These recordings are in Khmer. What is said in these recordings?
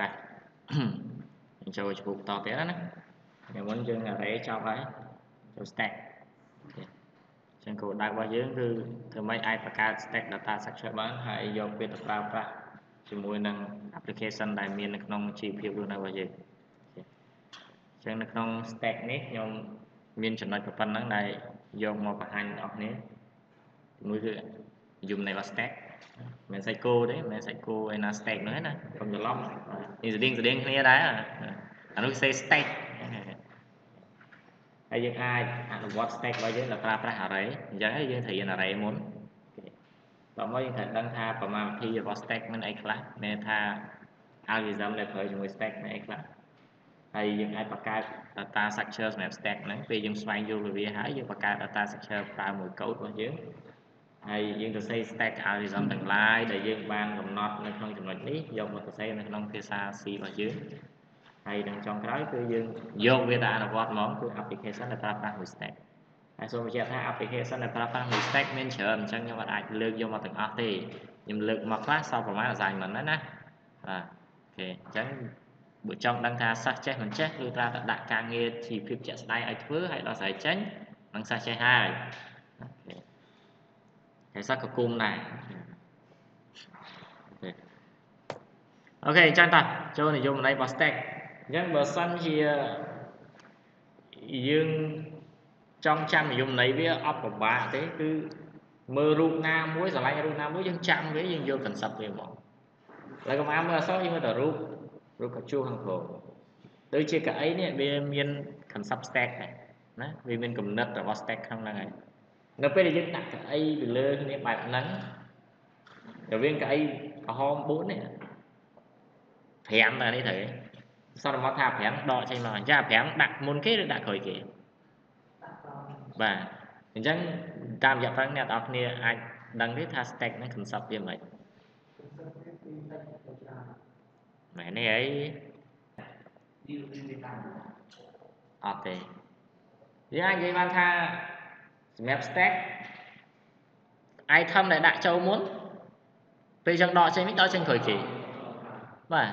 តេស្តចូលចំពោះបន្តទៀតណាយ៉ាងមុនយើង array ចប់ហើយចូល stack អញ្ចឹងគោលដៅរបស់យើងគឺធ្វើម៉េចអាចបង្កើត stack data structure បានហើយយកវាទៅប្រើប្រាស់ជាមួយនឹង application ដែលមាននៅក្នុងជីវភាពរស់នៅរបស់យើងអញ្ចឹងនៅក្នុង stack នេះខ្ញុំមានចំណុចប៉ុណ្ណឹងដែលយកមកបង្ហាញដល់អ្នកគ្នាមួយគឺយមនៃរបស់ stack មិនសាច់គោទេមិនសាច់គោឯណា stack នោះទេណាកុំច្រឡំនេះស្តៀងស្តៀងគ្នាដែរអានោះ say stack ហើយយើងអាចអនុវត្ត stack របស់យើងដល់ប្រើប្រាស់ array អញ្ចឹងហើយយើងត្រូវរៀន array មុនតោះមកយើងត្រូវដឹងថាប្រមាណវិធីរបស់ stack មានអីខ្លះមានថា algorithm ដែលប្រើជាមួយ stack មានអីខ្លះហើយយើងអាចបង្កើត data structure សម្រាប់ stack ហ្នឹងពេលយើងស្វែងយល់ពីវាហើយយើងបង្កើត data structure ប្រើមួយ code របស់យើង ហើយយើងទៅសេ stack algorithm ទាំងឡាយដែលយើងបានកំណត់នៅក្នុងចំណុចនេះយកមកទៅសេនៅក្នុងភាសា C របស់យើងហើយនឹងចុងក្រោយគឺយើងយកវាទៅអនុវត្តហ្មងគឺ application ដែលប្រើប្រាស់មួយ stack ហើយសូមបញ្ជាក់ថា application ដែលប្រើប្រាស់មួយ stack មានច្រើនអញ្ចឹងខ្ញុំអាចលើកយកមកទាំងអស់ទេខ្ញុំលើកមកខ្លះសល់ប្រហែល assignment ហ្នឹងណាបាទអូខេអញ្ចឹងបើចង់ដឹងថាសិស្សចេះមិនចេះគឺត្រូវតែដាក់ការងារជីវភាពជាក់ស្ដែងឲ្យធ្វើហើយដល់ស្រ័យចេញនឹងសិស្សចេះហើយអូខេ ហើយសិស្សក៏គុំដែរអូខេអញ្ចឹងតោះចូលនិយមន័យរបស់ stack អញ្ចឹងបើសិនជាយើងចង់ចាំនិយមន័យវាអត់ពិបាកទេគឺមើលរូបណាមួយស្រឡាញ់រូបណាមួយយើងចាំវាយើងយក concept វាមកហើយកុំអាមើលអសយើងមើលតែរូបរូបកាជួខាងក្រោមដូចជាកៅអីនេះវាមាន concept stack ដែរណាវាមានគំនិតរបស់ stack ក្នុងហ្នឹងហើយ នៅពេលដែលយើងដាក់កៅអីទៅលើគ្នាបែបហ្នឹងរវាងកៅអីក្រហម4នេះ5តែនេះត្រូវសន្មតថា5ដកចេញមកអញ្ចឹង5ដាក់មុនគេឬដាក់ក្រោយគេបាទអញ្ចឹងតាមរយៈប្រឹងអ្នកនរគ្នាអាចដឹងទេថា stack ហ្នឹង concept វាមិនមែនទេអីអត់ទេយើងអាចនិយាយបានថា សម្រាប់ stack item ដែលដាក់ចូលមុនពេលចឹងដកចេញវិញដកចេញក្រោយគេបាទ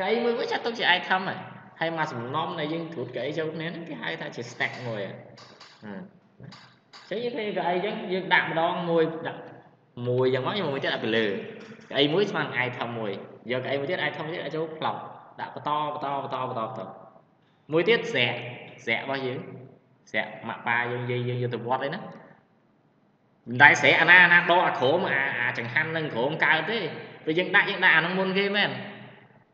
កៅមួយមួយចាត់ទុកជា item ហើយហើយមកសំណុំដែលយើងត្រួតកៅចូលគ្នាហ្នឹងគេហៅថាជា stack មួយហ៎ចឹងយើងឃើញកៅអីចឹងយើងដាក់ម្ដងមួយដាក់មួយចឹងមកមួយទៀតដាក់ពីលើកៅអីមួយស្មើនឹង item មួយយកកៅអីមួយទៀត item ទៀតដាក់ចូលប្លុកដាក់បន្តបន្តបន្តបន្តបន្តមួយទៀតស្រែកស្រែករបស់យើង ស្រែកម៉ាក់ប៉ាយើងនិយាយយើងយកទៅវត្តអីណាមិនដែរស្រែកអាណាអាណាដកអាក្រមអាអាចង្ហាន់នឹងក្រមកើតទេពេលយើងដាក់យើងដាក់អានោះមុនគេមែន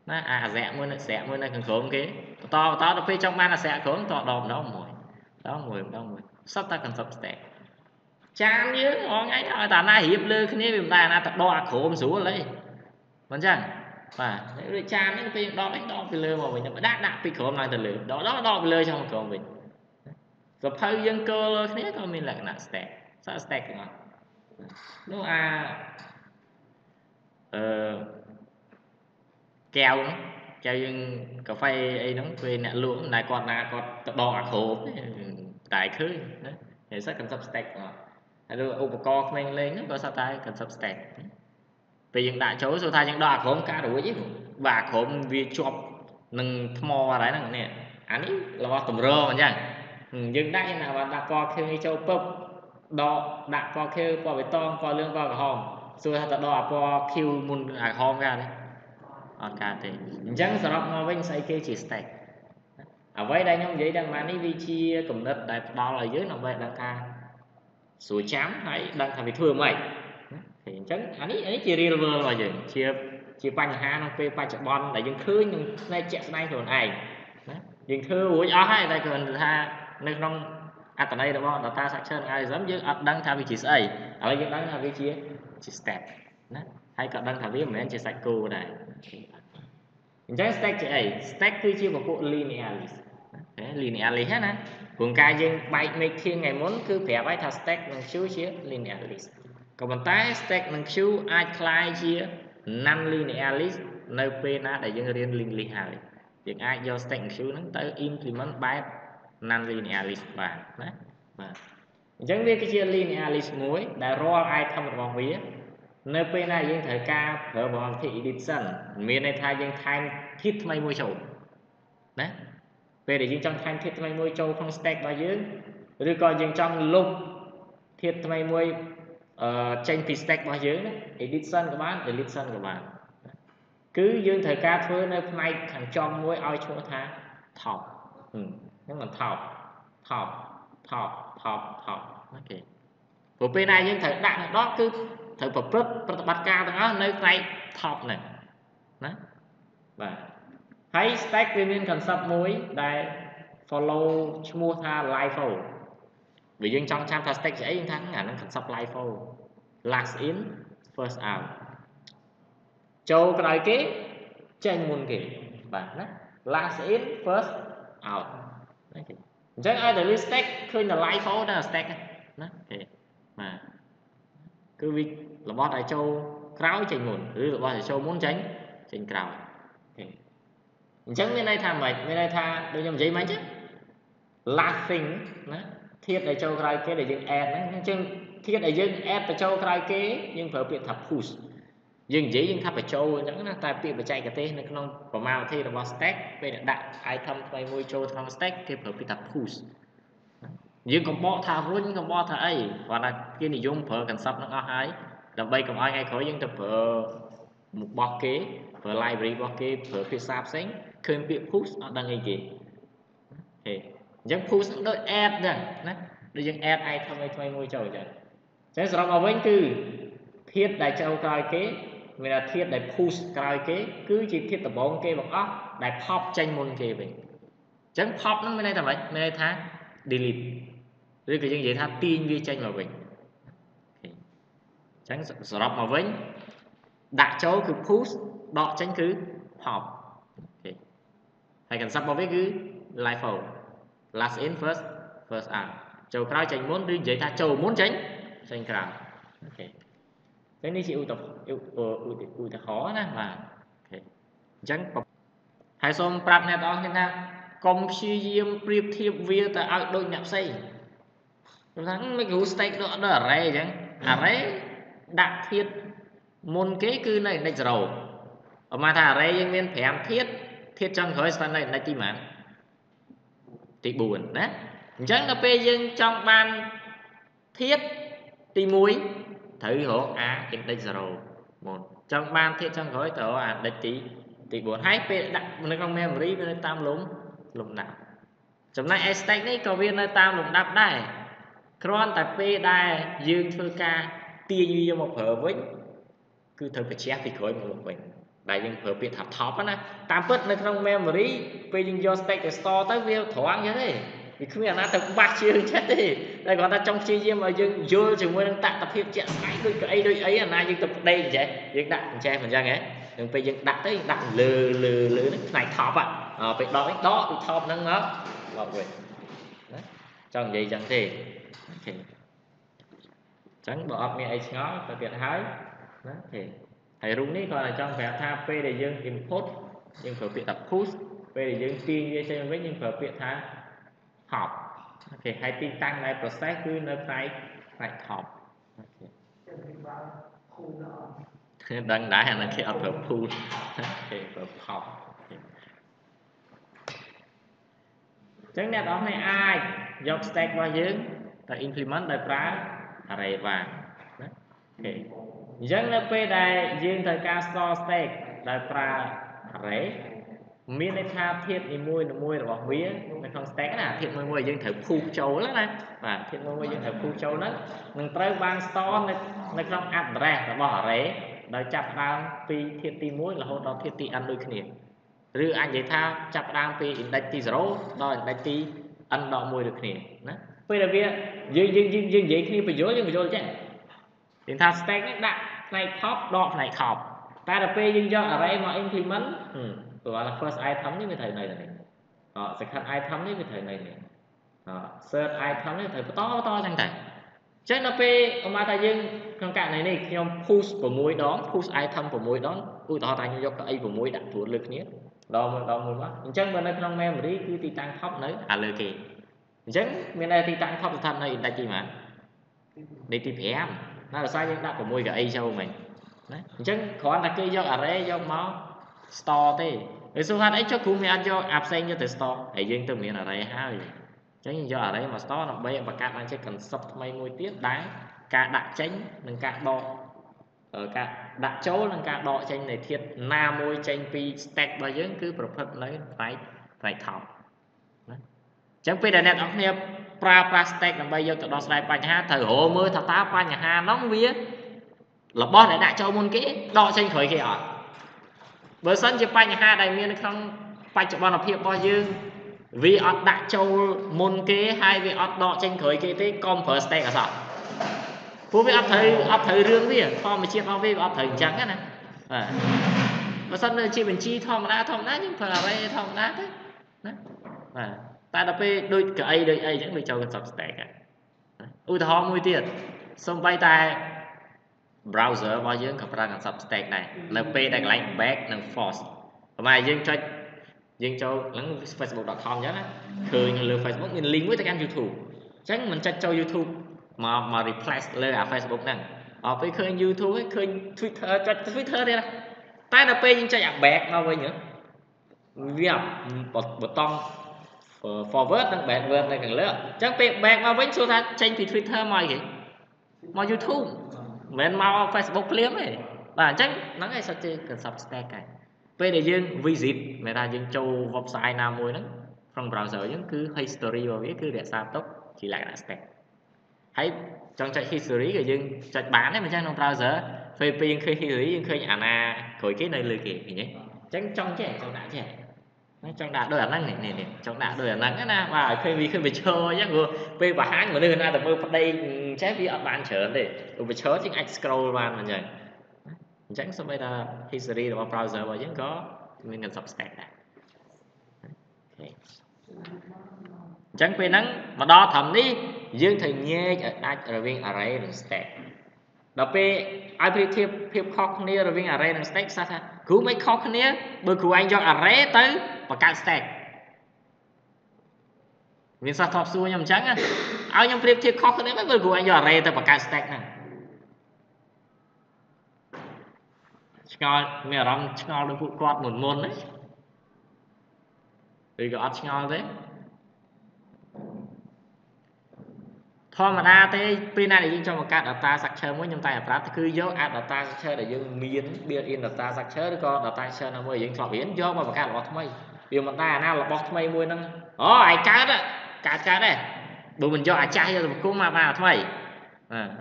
ណាអាស្រែកមួយនៅស្រែកមួយនៅខាងក្រោមគេបន្តបន្តដល់ពេលចង់បានអាស្រែកក្រោមតដកម្ដងមួយដងមួយម្ដងមួយសតតែ concept stack ចានយើងអងថ្ងៃឲ្យតាណារៀបលើគ្នាវាមិនដែរណាតដកអាក្រោមស្រួលអីមិនចឹងបាទដូចចានហ្នឹងពេលដកវិញដកពីលើមកវិញដាក់ដាក់ពីក្រោមឡើងទៅលើដកដកដកពីលើចុះមកក្រោមវិញ សភៅយើងកើលើគ្នាក៏មានលក្ខណៈ stack សាក់ stack ទាំងអស់នោះអាអឺកែវហ្នឹងកែវយើងកាហ្វេអីហ្នឹងពេលអ្នកលក់ណែគាត់ណាគាត់ទៅដកអាក្រោបតែឃើញណាហើយសិត concept stack អត់ហើយឧបករណ៍ក្មេងលេងហ្នឹងក៏សិតតែ concept stack ពេលយើងដាក់ចូលសូថាយើងដកអាក្រោមការួចទេបាទអាក្រោមវាជាប់នឹងថ្មអីហ្នឹងនេះអានេះរបស់តម្រអញ្ចឹង យើងដាក់យើងដាក់ដាក់ពណ៌ខៀវចូលពឹបដកដាក់ពណ៌ខៀវពណ៌បៃតងពណ៌លឿងពណ៌ក្រហមសួរថាតដកអាពណ៌ខៀវមុនអាក្រហមកាទេអត់កើតទេអញ្ចឹងសរុបមកវិញស្អីគេជា stack អ្វីដែលខ្ញុំនិយាយដល់មកនេះវាជាគំនិតដែលផ្ដល់ឲ្យយើងដើម្បីដឹងថាស្រួលចាំហើយដឹងថាវាធ្វើម៉េចអញ្ចឹងអានេះអានេះជា real world របស់យើងជាជាបញ្ហាក្នុងពេលបច្ចុប្បន្នដែលយើងឃើញនឹងផ្នែកជាក់ស្ដែងខ្លួនឯងណាយើងធ្វើរួចអស់ហើយតែគ្រាន់តែថា នៅក្នុងអត្តន័យរបស់ data structure និង algorithm យើងអត់ដឹងថាវាជាស្អីឥឡូវយើងដឹងថាវាជាជា step ណាហើយក៏ដឹងថាវាមិនមែនជាសាច់គោដែរអញ្ចឹង stack ជាអី stack គឺជាពពួក linear list linear list ណាព្រោះការយើងបែក make ធៀងថ្ងៃមុនគឺប្រាប់ឲ្យថា stack និង queue ជា linear list ក៏ប៉ុន្តែ stack និង queue អាចคล้ายជា non linear list នៅពេលណាដែលយើងរៀន linked list ហើយយើងអាចយក stack និង queue ហ្នឹងទៅ implement បែប non linear list បានណាបាទអញ្ចឹងវាគឺជា linear list មួយដែលរាល់ item របស់វា នៅពេលណាយើងត្រូវការប្រើប្រព័ន្ធវិធី edit សិនមានន័យថាយើងថែមធាតុថ្មីមួយចូលណាពេលដែលយើងចង់ថែមធាតុថ្មីមួយចូលក្នុង stack របស់យើងឬក៏យើងចង់លុបធាតុថ្មីមួយអឺចេញពី stack របស់យើងណា edit សិនក៏បាន delete សិនក៏បានគឺយើងត្រូវការធ្វើនៅផ្នែកខាងចំមួយឲ្យឈ្មោះថា top ហ្នឹងមិន top top top top top អូខេព្រោះពេលណាយើងត្រូវដាក់នៅដកគឺត្រូវប្រព្រឹត្តប្រតិបត្តិការទាំងអស់នៅផ្នែក top ហ្នឹងណាបាទហើយ stack វាមាន concept មួយដែល follow ឈ្មោះថា LIFO បើយើងចង់ចាំថា stack ជាអីយើងថាអាហ្នឹង concept LIFO last in first out ចូលក្រោយគេចេញមុនគេបាទណា last in first out ណាគេ អញ្ចឹងឲ្យតែវា stack ឃើញតែ LIFO តែ stack ណាគេបាទគឺវារបស់ដែលចូលក្រោយចេញមុនឬរបស់ដែលចូលមុនចេញចេញក្រោយអញ្ចឹងមានន័យថាម៉េចមានន័យថាដូចខ្ញុំនិយាយមកចឹង last thing ណាធាតុដែលចូលក្រោយគេដែលយើង add ហ្នឹងអញ្ចឹងធាតុដែលយើង add ទៅចូលក្រោយគេយើងប្រើពាក្យថា push យើងនិយាយយើងថាបញ្ចូលអញ្ចឹងណាតែពាក្យបច្ចេកទេសនៅក្នុងប្រមាណវិធីរបស់ stack ពេលដាក់ item ថ្មីមួយចូលក្នុង stack គេប្រើពាក្យថា push យើងកំបកថារុញកំបកថាអីគាត់ថាគេនិយមប្រើ concept ហ្នឹងអស់ហើយដើម្បីកុំឲ្យថ្ងៃក្រោយយើងទៅប្រើមុខរបស់គេប្រើ library របស់គេប្រើភាសាផ្សេងឃើញពាក្យ push អត់ដឹងអីគេហេអញ្ចឹង push ដូច add ហ្នឹងណាដូចយើង add item ថ្មីមួយចូលអញ្ចឹងអញ្ចឹងសរុបមកវិញគឺធាតុដែលចូលក្រោយគេ មានថាធាតុដែល push ក្រោយគេគឺជាធាតុដំបូងគេបង្អស់ដែល pop ចេញមុនគេវិញអញ្ចឹង pop ហ្នឹងមានន័យថាម៉េចមានន័យថា delete ឬក៏យើងនិយាយថាទាញវាចេញមកវិញអញ្ចឹងសរុបមកវិញដាក់ចូលគឺ push ដកចេញគឺ pop okay ហើយ concept របស់វាគឺ LIFO last in first first out ចូលក្រោយចេញមុនឬនិយាយថាចូលមុនចេញចេញក្រោយ okay ចឹងនេះជាឧទាហរណ៍ឧទាហរណ៍ណាបាទ okay អញ្ចឹងហើយសូមប្រាប់អ្នកទាំងអស់គ្នាថាកុំព្យាយាមប្រៀបធៀបវាទៅឲ្យដូចអ្នកផ្សេងខ្ញុំថាមិនគ្រូ stack ដល់ array អញ្ចឹង array ដាក់ធាតមុនគេគឺនៅ index 0ប្រហែលថា array យើងមាន5ធាតធាតចុងក្រោយស្ថិតនៅ index ទីប៉ុន្មានទី4ណាអញ្ចឹងដល់ពេលយើងចង់បានធាតទី1 ត្រូវរក a index 0មកចង់បានធាតចុងក្រោយត្រូវរក a index ទីទី4ហើយពេលដាក់នៅក្នុង memory វានៅតាមលំលំដាប់ចំណែក stack នេះក៏វានៅតាមលំដាប់ដែរគ្រាន់តែពេលដែលយើងធ្វើការទាញវាមកប្រើវិញគឺត្រូវបញ្ជាពីក្រោយមកមុខវិញ ដែលយើងប្រើពាក្យថា top ណាតាមពិតនៅក្នុង memory ពេលយើងយក stack ទៅ store ទៅវាត្រង់ចឹងទេ វាគ្មានអាណាទៅបាក់ជើងចិត្តទេតែគាត់ថាចង់ព្យាយាមឲ្យយើងយល់ជាមួយនឹងតតិភាពជាក់ស្ដែងដូចកៅអីដូចអីអាណាយើងទៅប្តេកចេះយើងដាក់អញ្ចេះមិនចឹងហ៎នឹងពេលយើងដាក់ទៅយើងដាក់លើលើលើហ្នឹងផ្នែក top ហ៎ពេលដកដកពី top ហ្នឹងមកមកវិញណាចង់និយាយចឹងទេអូខេអញ្ចឹងបើអត់មានអីឆ្ងល់ទៅទៀតហើយណាទេហើយរូបនេះគាត់តែចង់ប្រាប់ថាពេលដែលយើង input យើងប្រើពាក្យថា push ពេលដែលយើងទាញវាចេញវិញយើងប្រើពាក្យថា hop អូខេហើយទីតាំងនៃ process គឺនៅផ្នែកផ្នែក top អូខេដឹងដែរអានេះគេអត់ប្រើ pool គេប្រើ pop ចឹងអ្នកនរគ្នាអាចយក stack របស់យើងទៅ implement ដោយប្រើ array បានណាអូខេអញ្ចឹងនៅពេលដែលយើងត្រូវការ store stack ដោយប្រើ array មានន័យថាធាតុនីមួយៗរបស់វានៅក្នុង stack ណាធាតុមួយមួយយើងត្រូវភូកចូលណាបាទធាតុមួយមួយយើងត្រូវភូកចូលហ្នឹងនឹងត្រូវបាន store នៅនៅក្នុង address របស់ array ដោយចាប់ដើមពីធាតុទី1រហូតដល់ធាតុទី n ដូចគ្នាឬអាចនិយាយថាចាប់ដើមពី index ទី0ដល់ index ទី n ដល់1ដូចគ្នាណាពេលដែលវាយើងយើងយើងយើងនិយាយគ្នាបញ្យល់យើងបញ្យល់ចេះនិយាយថា stack នេះដាក់ផ្នែក top ដកផ្នែក top តែដល់ពេលយើងយក array មក implement ព្រោះថា first item នេះវាត្រូវនៅនេះអ second item នេះវាត្រូវនៅនេះអ third item នេះត្រូវបន្តបន្តចឹងតែអញ្ចឹងដល់ពេលឧមាថាយើងក្នុងករណីនេះខ្ញុំ push 6ដង push item 6ដងឧទាហរណ៍ថាខ្ញុំយកកៅអី6ដាក់ត្រួតលើគ្នាដងមួយដងមួយមកអញ្ចឹងបើនៅក្នុង memory គឺទីតាំង top នៅអាលើគេអញ្ចឹងមានន័យទីតាំង top ស្ថិតនៅ index ទីប៉ុន្មាន index ទី5ណាដោយសារយើងដាក់6កៅអីចូលមិញណាអញ្ចឹងគ្រាន់តែគេយក array យកមក store ទេ វាសួរថាអីចុះគ្រូមានអត់យកអាផ្សេងយកទៅ store ហើយយើងទៅមាន array ហើយអញ្ចឹងយើងយក array មក store ដើម្បីបង្កើតបានជា concept ថ្មីមួយទៀតដែលការដាក់ចេញនិងការដកការដាក់ចូលនិងការដកចេញនៃធាតុណាមួយចេញពី stack របស់យើងគឺប្រព្រឹត្តនៅផ្នែកផ្នែក top ណាអញ្ចឹងពេលដែលអ្នកនរគ្នាប្រើប្រាស់ stack ដើម្បីយកទៅដោះស្រាយបញ្ហាត្រូវរមើលថាតើបញ្ហានោះវារបស់ដែលដាក់ចូលមុនគេដកចេញក្រោយគេអត់ បើសិនជាបញ្ហាដែលមាននៅក្នុងបច្ចុប្បន្នភាពរបស់យើងវាអត់ដាក់ចូលមុនគេហើយវាអត់ដកចេញក្រោយគេទេកុំប្រើ stack អសោះព្រោះវាអត់ត្រូវអត់ត្រូវរឿងវាធម្មជាតិរបស់វាវាអត់ត្រូវអញ្ចឹងណាបាទបើសិនជាបញ្ជីធម្មតាធម្មតាយើងប្រើ array ធម្មតាទេណាបាទតែដល់ពេលដូចកៅអីដូចអីអញ្ចឹងវាចូល concept stack ឧទាហរណ៍មួយទៀតសំបីតែ browser របស់យើងក៏ប្រើ concept stack ដែរនៅពេលដែលកន្លែង back និង force ប្រហែលយើងចុចយើងចូលហ្នឹង facebook.com អញ្ចឹងណាឃើញលើ Facebook មាន link មួយទៅកាន់ YouTube អញ្ចឹងមិនចុចចូល YouTube មកមក replace លើអា Facebook ហ្នឹងអត់ពេលឃើញ YouTube ហើយឃើញ Twitter ចុច Twitter ទៀតតែដល់ពេលយើងចុចអា back មកវិញវាបតង់ forward និង backward នៅខាងលើអញ្ចឹងពេល back មកវិញសួរថាចេញពី Twitter មកអីគេមក YouTube មិនមែនមក Facebook ភ្លាមទេបាទអញ្ចឹងហ្នឹងឯងសិតជា concept stack ហើយពេលដែលយើង visit មានថាយើងចូល website ណាមួយហ្នឹងក្នុង browser យើងគឺ history របស់វាគឺរក្សាទុកជាលក្ខណៈ stack ហើយចង់ចុច history ក៏យើងចុចបានដែរមិនចឹងក្នុង browser ពេលពេលយើងឃើញ history យើងឃើញអាណាក្រោយគេនៅលើគេឃើញទេអញ្ចឹងចង់ចេះចង់ដាក់ចេះ ចង់ដាក់ដូចអាហ្នឹងនេះនេះចង់ដាក់ដូចអាហ្នឹងណាបាទឲ្យឃើញវាឃើញវាឈរអញ្ចឹងព្រោះពេលបង្ហាញមនុស្សណាតែមើលប្តីចេះវាអត់បានច្រើនទេព្រោះវាឈរជាងអាច scroll បានអញ្ចឹងអញ្ចឹងសូម្បីតែ history របស់ browser របស់យើងក៏មាន concept stack ដែរអញ្ចឹងពេលហ្នឹងមកដល់ត្រឹមនេះយើងត្រូវញែកឲ្យដាច់រវាង array និង stack ដល់ពេលឲ្យប្រៀបធៀបភាពខុសគ្នារវាង array និង stack សាថាគ្រូមិនខុសគ្នាបើគ្រូឯងយក array ទៅ បង្កើត stack មានសាស្ត្រធ្លាប់សួរខ្ញុំអញ្ចឹងឲ្យខ្ញុំប្រៀបធៀបខុសគ្នាមិនបើគ្រូឯងយក array ទៅបង្កើត stack ហ្នឹងឆ្ងល់មានអារម្មណ៍ឆ្ងល់ដូចពួកគាត់មុនមុនណាឬក៏អត់ឆ្ងល់ទេធម្មតាទេពេលណាដែលយើងចង់បង្កើត data structure មួយខ្ញុំតែប្រាប់គឺយកអា data structure ដែលយើងមាន built in data structure ឬក៏ data structure ណាមួយយើងធ្លាប់រៀនយកមកបង្កើតរបស់ថ្មី វាមិនដែរអាណារបស់ថ្មីមួយហ្នឹងអូឯងកើតកើតកើតដែរបើមិនយកអាចាស់យកទៅប្រគំមកបានថ្មីឥ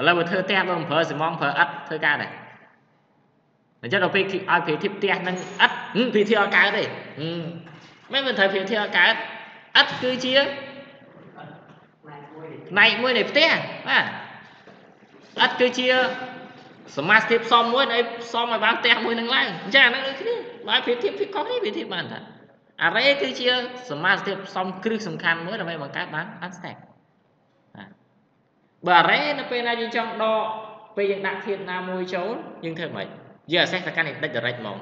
ឡូវបើធ្វើផ្ទះបើមិនប្រើស៊ីម៉ងប្រើអិតធ្វើកើតដែរអញ្ចឹងដល់ពេលឲ្យព្រាធិបផ្ទះនឹងអិតព្រាធិអត់កើតទេមិនមិនត្រូវព្រាធិអត់កើតអិតគឺជាផ្នែកមួយនៃផ្ទះបាទឥតគឺជាសមាសភាពសំមួយដែលសំឲ្យបានផ្ទះមួយនឹងឡើងអញ្ចឹងអាហ្នឹងដូចគ្នាបើប្រៀបធៀបភាពខុសគ្នាប្រៀបធៀបបានថា array គឺជាសមាសភាពសំគ្រឹះសំខាន់មួយដើម្បីបង្កើតបាន unstack បាទបើ array នៅពេលណាយើងចង់ដកពេលយើងដាក់ធាតុណាមួយចូលយើងធ្វើម៉េចយើង access ទៅកាន់ index direct ហ្មង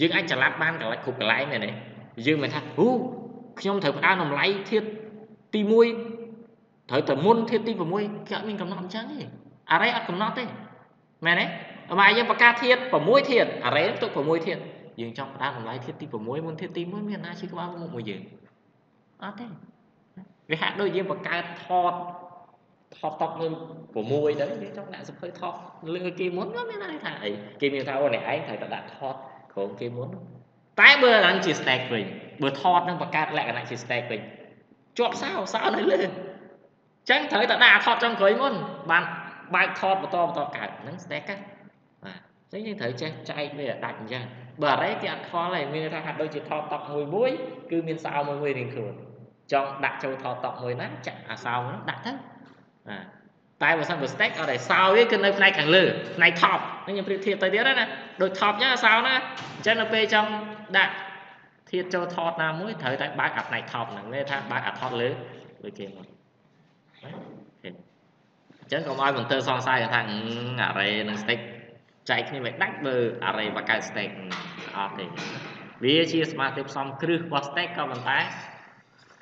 យើងអាចចល័តបានកន្លែងគ្រប់កន្លែងមែនទេយើងមិនថាអូខ្ញុំត្រូវផ្ដើមតម្លៃធាតុទី1ត្រូវតែមុនធាតុទី6គេអត់មានកំណត់អញ្ចឹងទេអរ៉េអត់កំណត់ទេមែនទេបើយើងប្រកាសធាតុ6ធាតុអរ៉េទុក6ធាតុ យើងចង់ផ្ដើមតម្លៃធាតុទី6មុនធាតុទី1មានណាជាក្បាលមុខមួយយើងអត់ទេវាហាក់ដូចយើងបង្កើតថតថតតបមួយ6ទៅយើងចង់ដាក់សភៅថតលើគេមុនក៏មានន័យថាអីគេមានថាអូអ្នកឯងត្រូវតែដាក់ថតក្រុមគេមុនតែបើឡើងជា stack វិញបើថតនឹងបង្កើតលក្ខណៈជា stack វិញជាប់សោសោនៅលើចឹងត្រូវតែដាក់ថតចុងក្រោយមុនបានបើកថតបន្តបន្តកើតហ្នឹង stack បាទអញ្ចឹងយើងត្រូវចេះចែកវាដាច់អញ្ចឹង បើអរ៉េគេអត់ខលទេមានថាហាក់ដូចជាថតតក់មួយមួយគឺមានសោមួយមួយរៀងខ្លួនចង់ដាក់ចូលថតតក់មួយណាចាក់អាសោហ្នឹងដាក់ទៅបាទតែបើសិនបើ stack អត់តែសោវាគឺនៅផ្នែកខាងលើផ្នែក top នេះខ្ញុំប្រៀបធៀបទៅទៀតណាដូច top ចឹងអាសោណាអញ្ចឹងនៅពេលចង់ដាក់ធាតចូលថតណាមួយត្រូវតែបើកអាផ្នែក top ហ្នឹងវាថាបើកអាថតលើដូចគេមកអញ្ចឹងកុំឲ្យមន្ទិលសង្ស័យថា array និង stack ចែកគ្នាមិនដាច់បើ array បកកើត stack អត់ទេវាជាសមាធិផ្សំគ្រឹះរបស់ stack ក៏ប៉ុន្តែ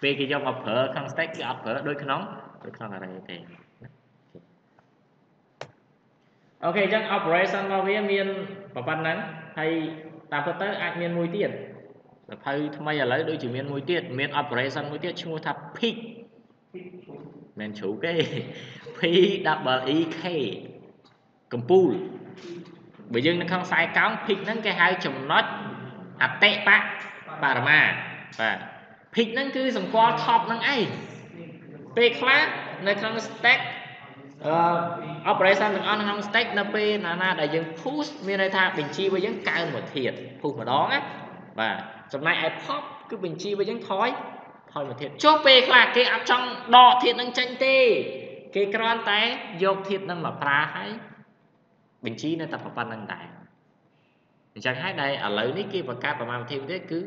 ពេលគេយកមកប្រើក្នុង stack គេអត់ប្រើដូចក្នុងដូចក្នុង array ទេអូខេអញ្ចឹង operation របស់វាមានប៉ុណ្ណឹងហើយតាមពិតទៅអាចមានមួយទៀតសភៅថ្មីឥឡូវដូចជាមានមួយទៀតមាន operation មួយទៀតឈ្មោះថា peak មិនជ្រូកទេ P double E K កំពូល បើយើងនៅក្នុងខ្សែកោង peak ហ្នឹងគេហៅចំណុចអតិបៈបរមាបាទ peak ហ្នឹងគឺសម្គាល់ top ហ្នឹងឯងពេលខ្លះនៅក្នុង stack អឺ operation ទាំងអស់នៅក្នុង stack នៅពេលណាណាដែលយើង push មានន័យថាបញ្ជីរបស់យើងកើនមួយធាតុ push ម្ដងណាបាទចំណែកឯ pop គឺបញ្ជីរបស់យើងថយថយមួយធាតុចុះពេលខ្លះគេអត់ចង់ដកធាតុនឹងចេញទេ គេគ្រាន់តែយកធាតុនឹងមកប្រើហើយ បញ្ជីនៅតែប៉ុណ្្នឹងដែរអញ្ចឹងហើយដែលឥឡូវនេះគេបង្កើតប្រមាណវិធីទេគឺ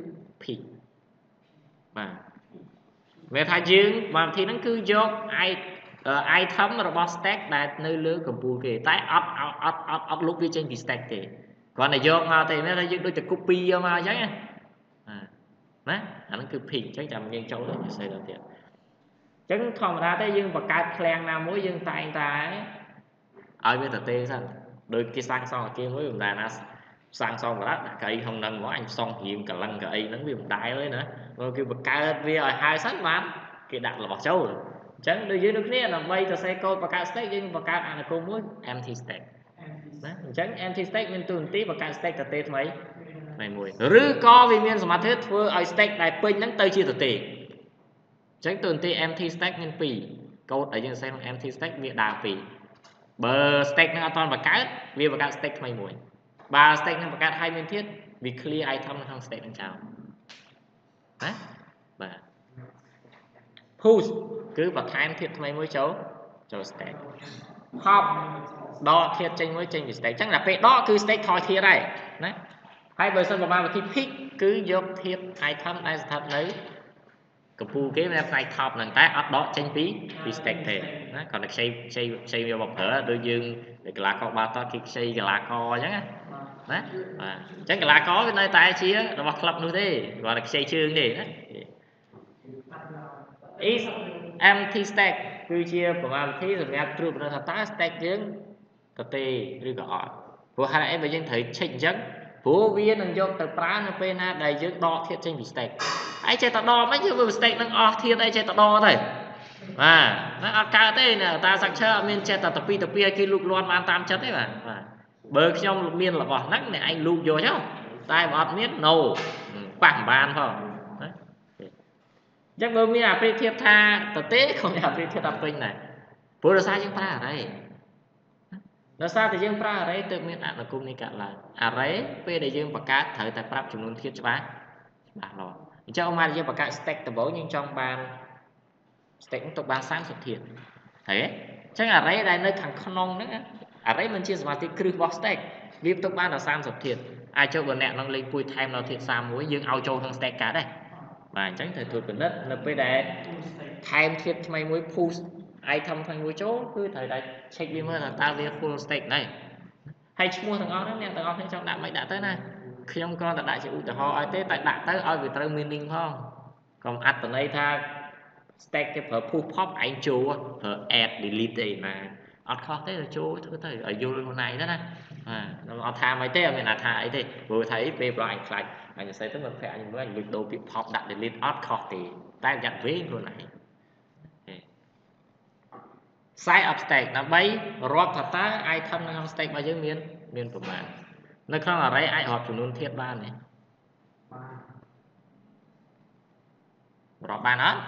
peak បាទមានថាយើងប្រមាណវិធីហ្នឹងគឺយក item របស់ stack ដែលនៅលើកំពូលគេតែអត់អត់អត់អត់លុបវាចេញពី stack ទេគ្រាន់តែយកមកទេមានថាយើងដូចតែ copy យកមកអញ្ចឹងណាណាអាហ្នឹងគឺ peak អញ្ចឹងចាំយើងចូលទៅផ្សេងទៅទៀតអញ្ចឹងធម្មតាទេយើងបង្កើតឃ្លាំងណាមួយយើងតែងតែឲ្យវាទៅទេសិន ដោយគេសាំងសងអាគារមួយមិនដែលណាសាំងសងបារ៉ាត់ដាក់កៅអីក្នុងហ្នឹងមកអញផ្សងព្រៀងកលឹងកៅអីហ្នឹងវាមិនដែលទេណាព្រោះគេបង្កើតវាឲ្យហើយសិនបានគេដាក់របស់ចូលអញ្ចឹងដូចយើងដូចគ្នាដើម្បីទៅសេកូដបង្កើត stack យើងបង្កើតអានុគមមួយ empty stack ណាអញ្ចឹង empty stack មានទូនាទីបង្កើត stack ទៅទេថ្មីថ្មីមួយឬក៏វាមានសមត្ថភាពធ្វើឲ្យ stack ដែលពេញហ្នឹងទៅជាទៅទេអញ្ចឹងទូនាទី empty stack មាន2កូដដែលយើងសេក្នុង empty stack វាដើរ2 បើ stack ហ្នឹងអត់ទាន់បង្កើតវាបង្កើត stack ថ្មីមួយបើ stack ហ្នឹងបង្កើតឲ្យមានទៀតវា clear item នៅក្នុង stack ហ្នឹងចោលណាបាទ push គឺបន្ថែមធាតុថ្មីមួយចូលចូល stack hop ដកធាតុចេញមួយចេញពី stack អញ្ចឹងដល់ពេលដកគឺ stack ថយធាតុហើយណាហើយបើសិនប្រមាណវិធី pick គឺយកធាតុ item ដែលស្ថិតនៅ កំពូលគេនៅផ្នែក top ហ្នឹងតែអត់ដកចេញពីពី stack ទេណាគ្រាន់តែខ្ចីខ្ចីខ្ចីវាមកប្រើដូចយើងកីឡាករបាល់ទាត់គេខ្ចីកីឡាករអញ្ចឹងណាណាបាទអញ្ចឹងកីឡាករវានៅតែជារបស់ក្លឹបនោះទេគ្រាន់តែខ្ចីជើងទេណា is empty stack គឺជាប្រមាណវិធីសម្រាប់ត្រួតពិនិត្យថាតើ stack យើងទៅទេឬក៏អត់ព្រោះហេតុអីបើយើងត្រូវ check អញ្ចឹង ព្រោះវានឹងយកទៅប្រើនៅពេលណាដែលយើងដកធាតុចេញពី stack ហើយចេះតែដកមិនយើងមើល stack នឹងអស់ធាតុអីចេះតែដកទៅបាទហ្នឹងអត់កើតទេណាតាសាក់ឈើអត់មានចេះតែតពីតពីឲ្យគេលូកលាន់បានតាមចិត្តទេបាទបាទបើខ្ញុំមានរបស់ហ្នឹងអ្នកឯងលូកយកចុះតែបើអត់មាន no ប៉ះមិនបានផងអញ្ចឹងបើមានអាប្រៀបធៀបថាតទេក៏មានអាប្រៀបធៀបថាពេញដែរព្រោះដោយសារយើងប្រើអរេ ដោយសារតែយើងប្រើអរេទើបមានអនុគមនេះកាត់ឡើងអរេពេលដែលយើងបង្កើតត្រូវតែប្រាប់ចំនួនធាតុច្បាស់ច្បាស់លាស់អញ្ចឹងមកយើងបង្កើត stack ដំបូងយើងចង់បាន stack ទៅបាន30ធាតុហើយអញ្ចឹងអរេដែលនៅខាងក្នុងហ្នឹងអរេមិនជាសមាធិគ្រឹះរបស់ stack វាទៅបានដល់30ធាតុអាចចូលបើអ្នកនឹងលេខពួយថែមដល់ធាតុ31យើងឲ្យចូលក្នុង stack កាត់ដែរបាទអញ្ចឹងត្រូវត្រួតពិនិត្យនៅពេលដែលថែមធាតុថ្មីមួយ push item ថ្មីមួយចូលគឺត្រូវតែ check វាមើលថាតើវា full stack ដែរហើយឈ្មោះទាំងអស់ហ្នឹងអ្នកទាំងអស់គ្នាចង់ដាក់មិនដាក់ទៅណាខ្ញុំគ្រាន់តែដាក់ជាឧទាហរណ៍ឲ្យទេតែដាក់ទៅឲ្យវាត្រូវ meaning ផងកុំអត្តន័យថា stack គេប្រើ push pop ឯងចូលប្រើ add delete ទេណាអត់ខុសទេចូលធ្វើទៅឲ្យយល់ខ្លួនឯងទៅណាបាទអត់ថាមិនទេអត់មានថាអីទេព្រោះថាអីពេលប្រអញខ្លាចអញសរសេរទៅមិត្តភក្តិអញមើលអញលួចដូរពាក្យ pop ដាក់ delete អត់ខុសទេតែប្រយ័ត្នវេខ្លួនឯង size of stack ដើម្បីរាប់ថាតើ item នៅក្នុង stack របស់យើងមានមានប្រមាណនៅក្នុង array អាចរាប់ចំនួនធាតុបានទេរាប់បានអត់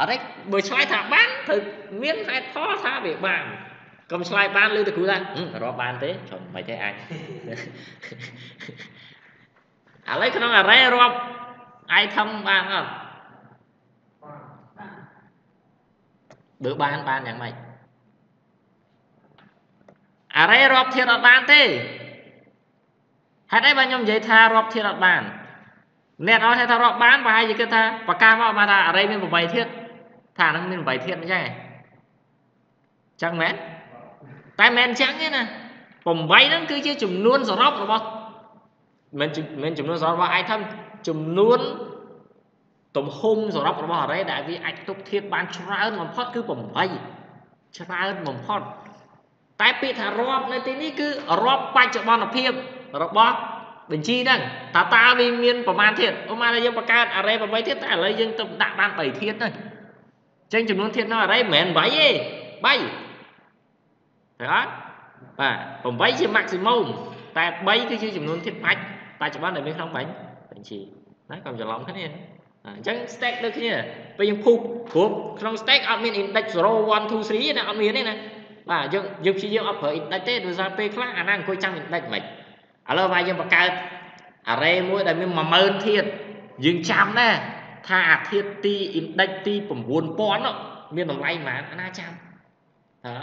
អរិចបើឆ្លើយថាបានត្រូវមានហេតុផលថាវាបានកុំឆ្លើយបានឬទៅគ្រូថារាប់បានទេចំមិនទេអាចឥឡូវក្នុង array រាប់ item បានអត់ បើបានបានយ៉ាងម៉េច array រាប់ធាតុអត់បានទេហេតុអីបើខ្ញុំនិយាយថារាប់ធាតុអត់បានអ្នកអត់ថារាប់បានប្រហែលជាគិតថាប្រកាសមកមកថា array មាន8ធាតុថាហ្នឹងមាន8ធាតុអញ្ចឹងឯងចឹងមែនតែមិនអញ្ចឹងទេណា8ហ្នឹងគឺជាចំនួនសរុបរបស់មិនមិនចំនួនសរុបរបស់ item ចំនួន ទំហំសរុបរបស់ array ដែលវាអាចទុកធាតុបានច្រើនបំផុតគឺ8ច្រើនបំផុតតែពាក្យថារាប់នៅទីនេះគឺរាប់បច្ចុប្បន្នភាពរបស់បញ្ជីហ្នឹងតើតើវាមានប្រមាណទៀតឧមាថាយើងបង្កើត array 8ទៀតតែឥឡូវយើងទៅដាក់បាន3ទៀតហ្នឹងអញ្ចឹងចំនួនធាតុនៅ array មិនមែន8ទេ3ឃើញអត់បាទ8ជា maximum តែ3គឺជាចំនួនធាតុបាច់បច្ចុប្បន្នដែលមានក្នុងបញ្ជីណាកុំច្រឡំគ្នា អញ្ចឹង stack ដូចគ្នាពេលយើងពុះព្រោះក្នុង stack អត់មាន index 0 1 2 3ទេណាអត់មានទេណាបាទយើងយើងព្យាយាមអត់ប្រើ index ទេដោយសារពេលខ្លះអាណាអង្គុយចាំ index មិនឥឡូវមកយើងបង្កើត array មួយដែលមាន10000ធាតុយើងចាំដែរថាអាធាតុទី index ទី9000មានតម្លៃប៉ុន្មានអាណាចាំហ៎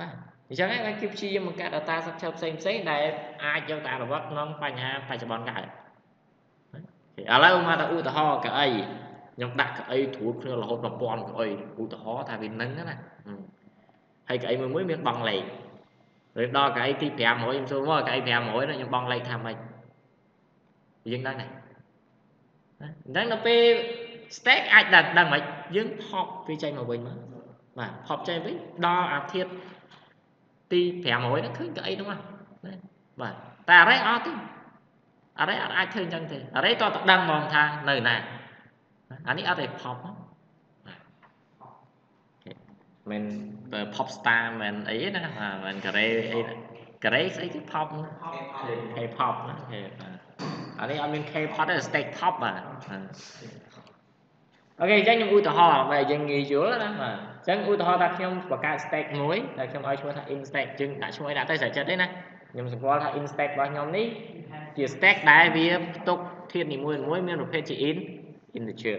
បាទអញ្ចឹងហើយគេព្យាយាមបង្កើត data structure ផ្សេងផ្សេងដែលអាចយកទៅអនុវត្តក្នុងបញ្ហាបច្ចុប្បន្នកើត ឥឡូវមកទៅឧទាហរណ៍កៅអីខ្ញុំដាក់កៅអីត្រួតគ្នារហូតដល់ពាន់កៅអីឧទាហរណ៍ថាវានឹងណាហើយកៅអីមួយមួយមានបងលេខឬដល់កៅអីទី500ខ្ញុំសួរមកកៅអី500នោះខ្ញុំបងលេខថាម៉េចយើងដឹងដែរអញ្ចឹងដល់ពេល stack អាចដឹងដឹងមិនយើង pop វាចេញមកវិញមកបាទ pop ចេញវិញដល់អាធាតទី500ហ្នឹងឃើញកៅអីហ្នឹងបាទតែ array អត់ទេ array អត់អាចធ្វើអញ្ចឹងទេ array តើតដឹងហ្មងថានៅណាអានេះអត់ទេ pop មិន pop star មិនអីណាមិន array អី array ស្អីគេ pop k pop ណាអានេះអត់មាន k pop ទេ stack pop បាទអូខេអញ្ចឹងខ្ញុំឧទាហរណ៍បើយើងងាយយល់ណាបាទអញ្ចឹងឧទាហរណ៍ថាខ្ញុំបង្កើត stack មួយដែលខ្ញុំឲ្យឈ្មោះថា in stack យើងដាក់ឈ្មោះដាក់ទៅស្រេចចិត្តទេណាខ្ញុំសម្គាល់ថា in stack របស់ខ្ញុំនេះ ជា stack ដែលវាផ្ទុកធាតុនីមួយៗមានប្រភេទជា in integer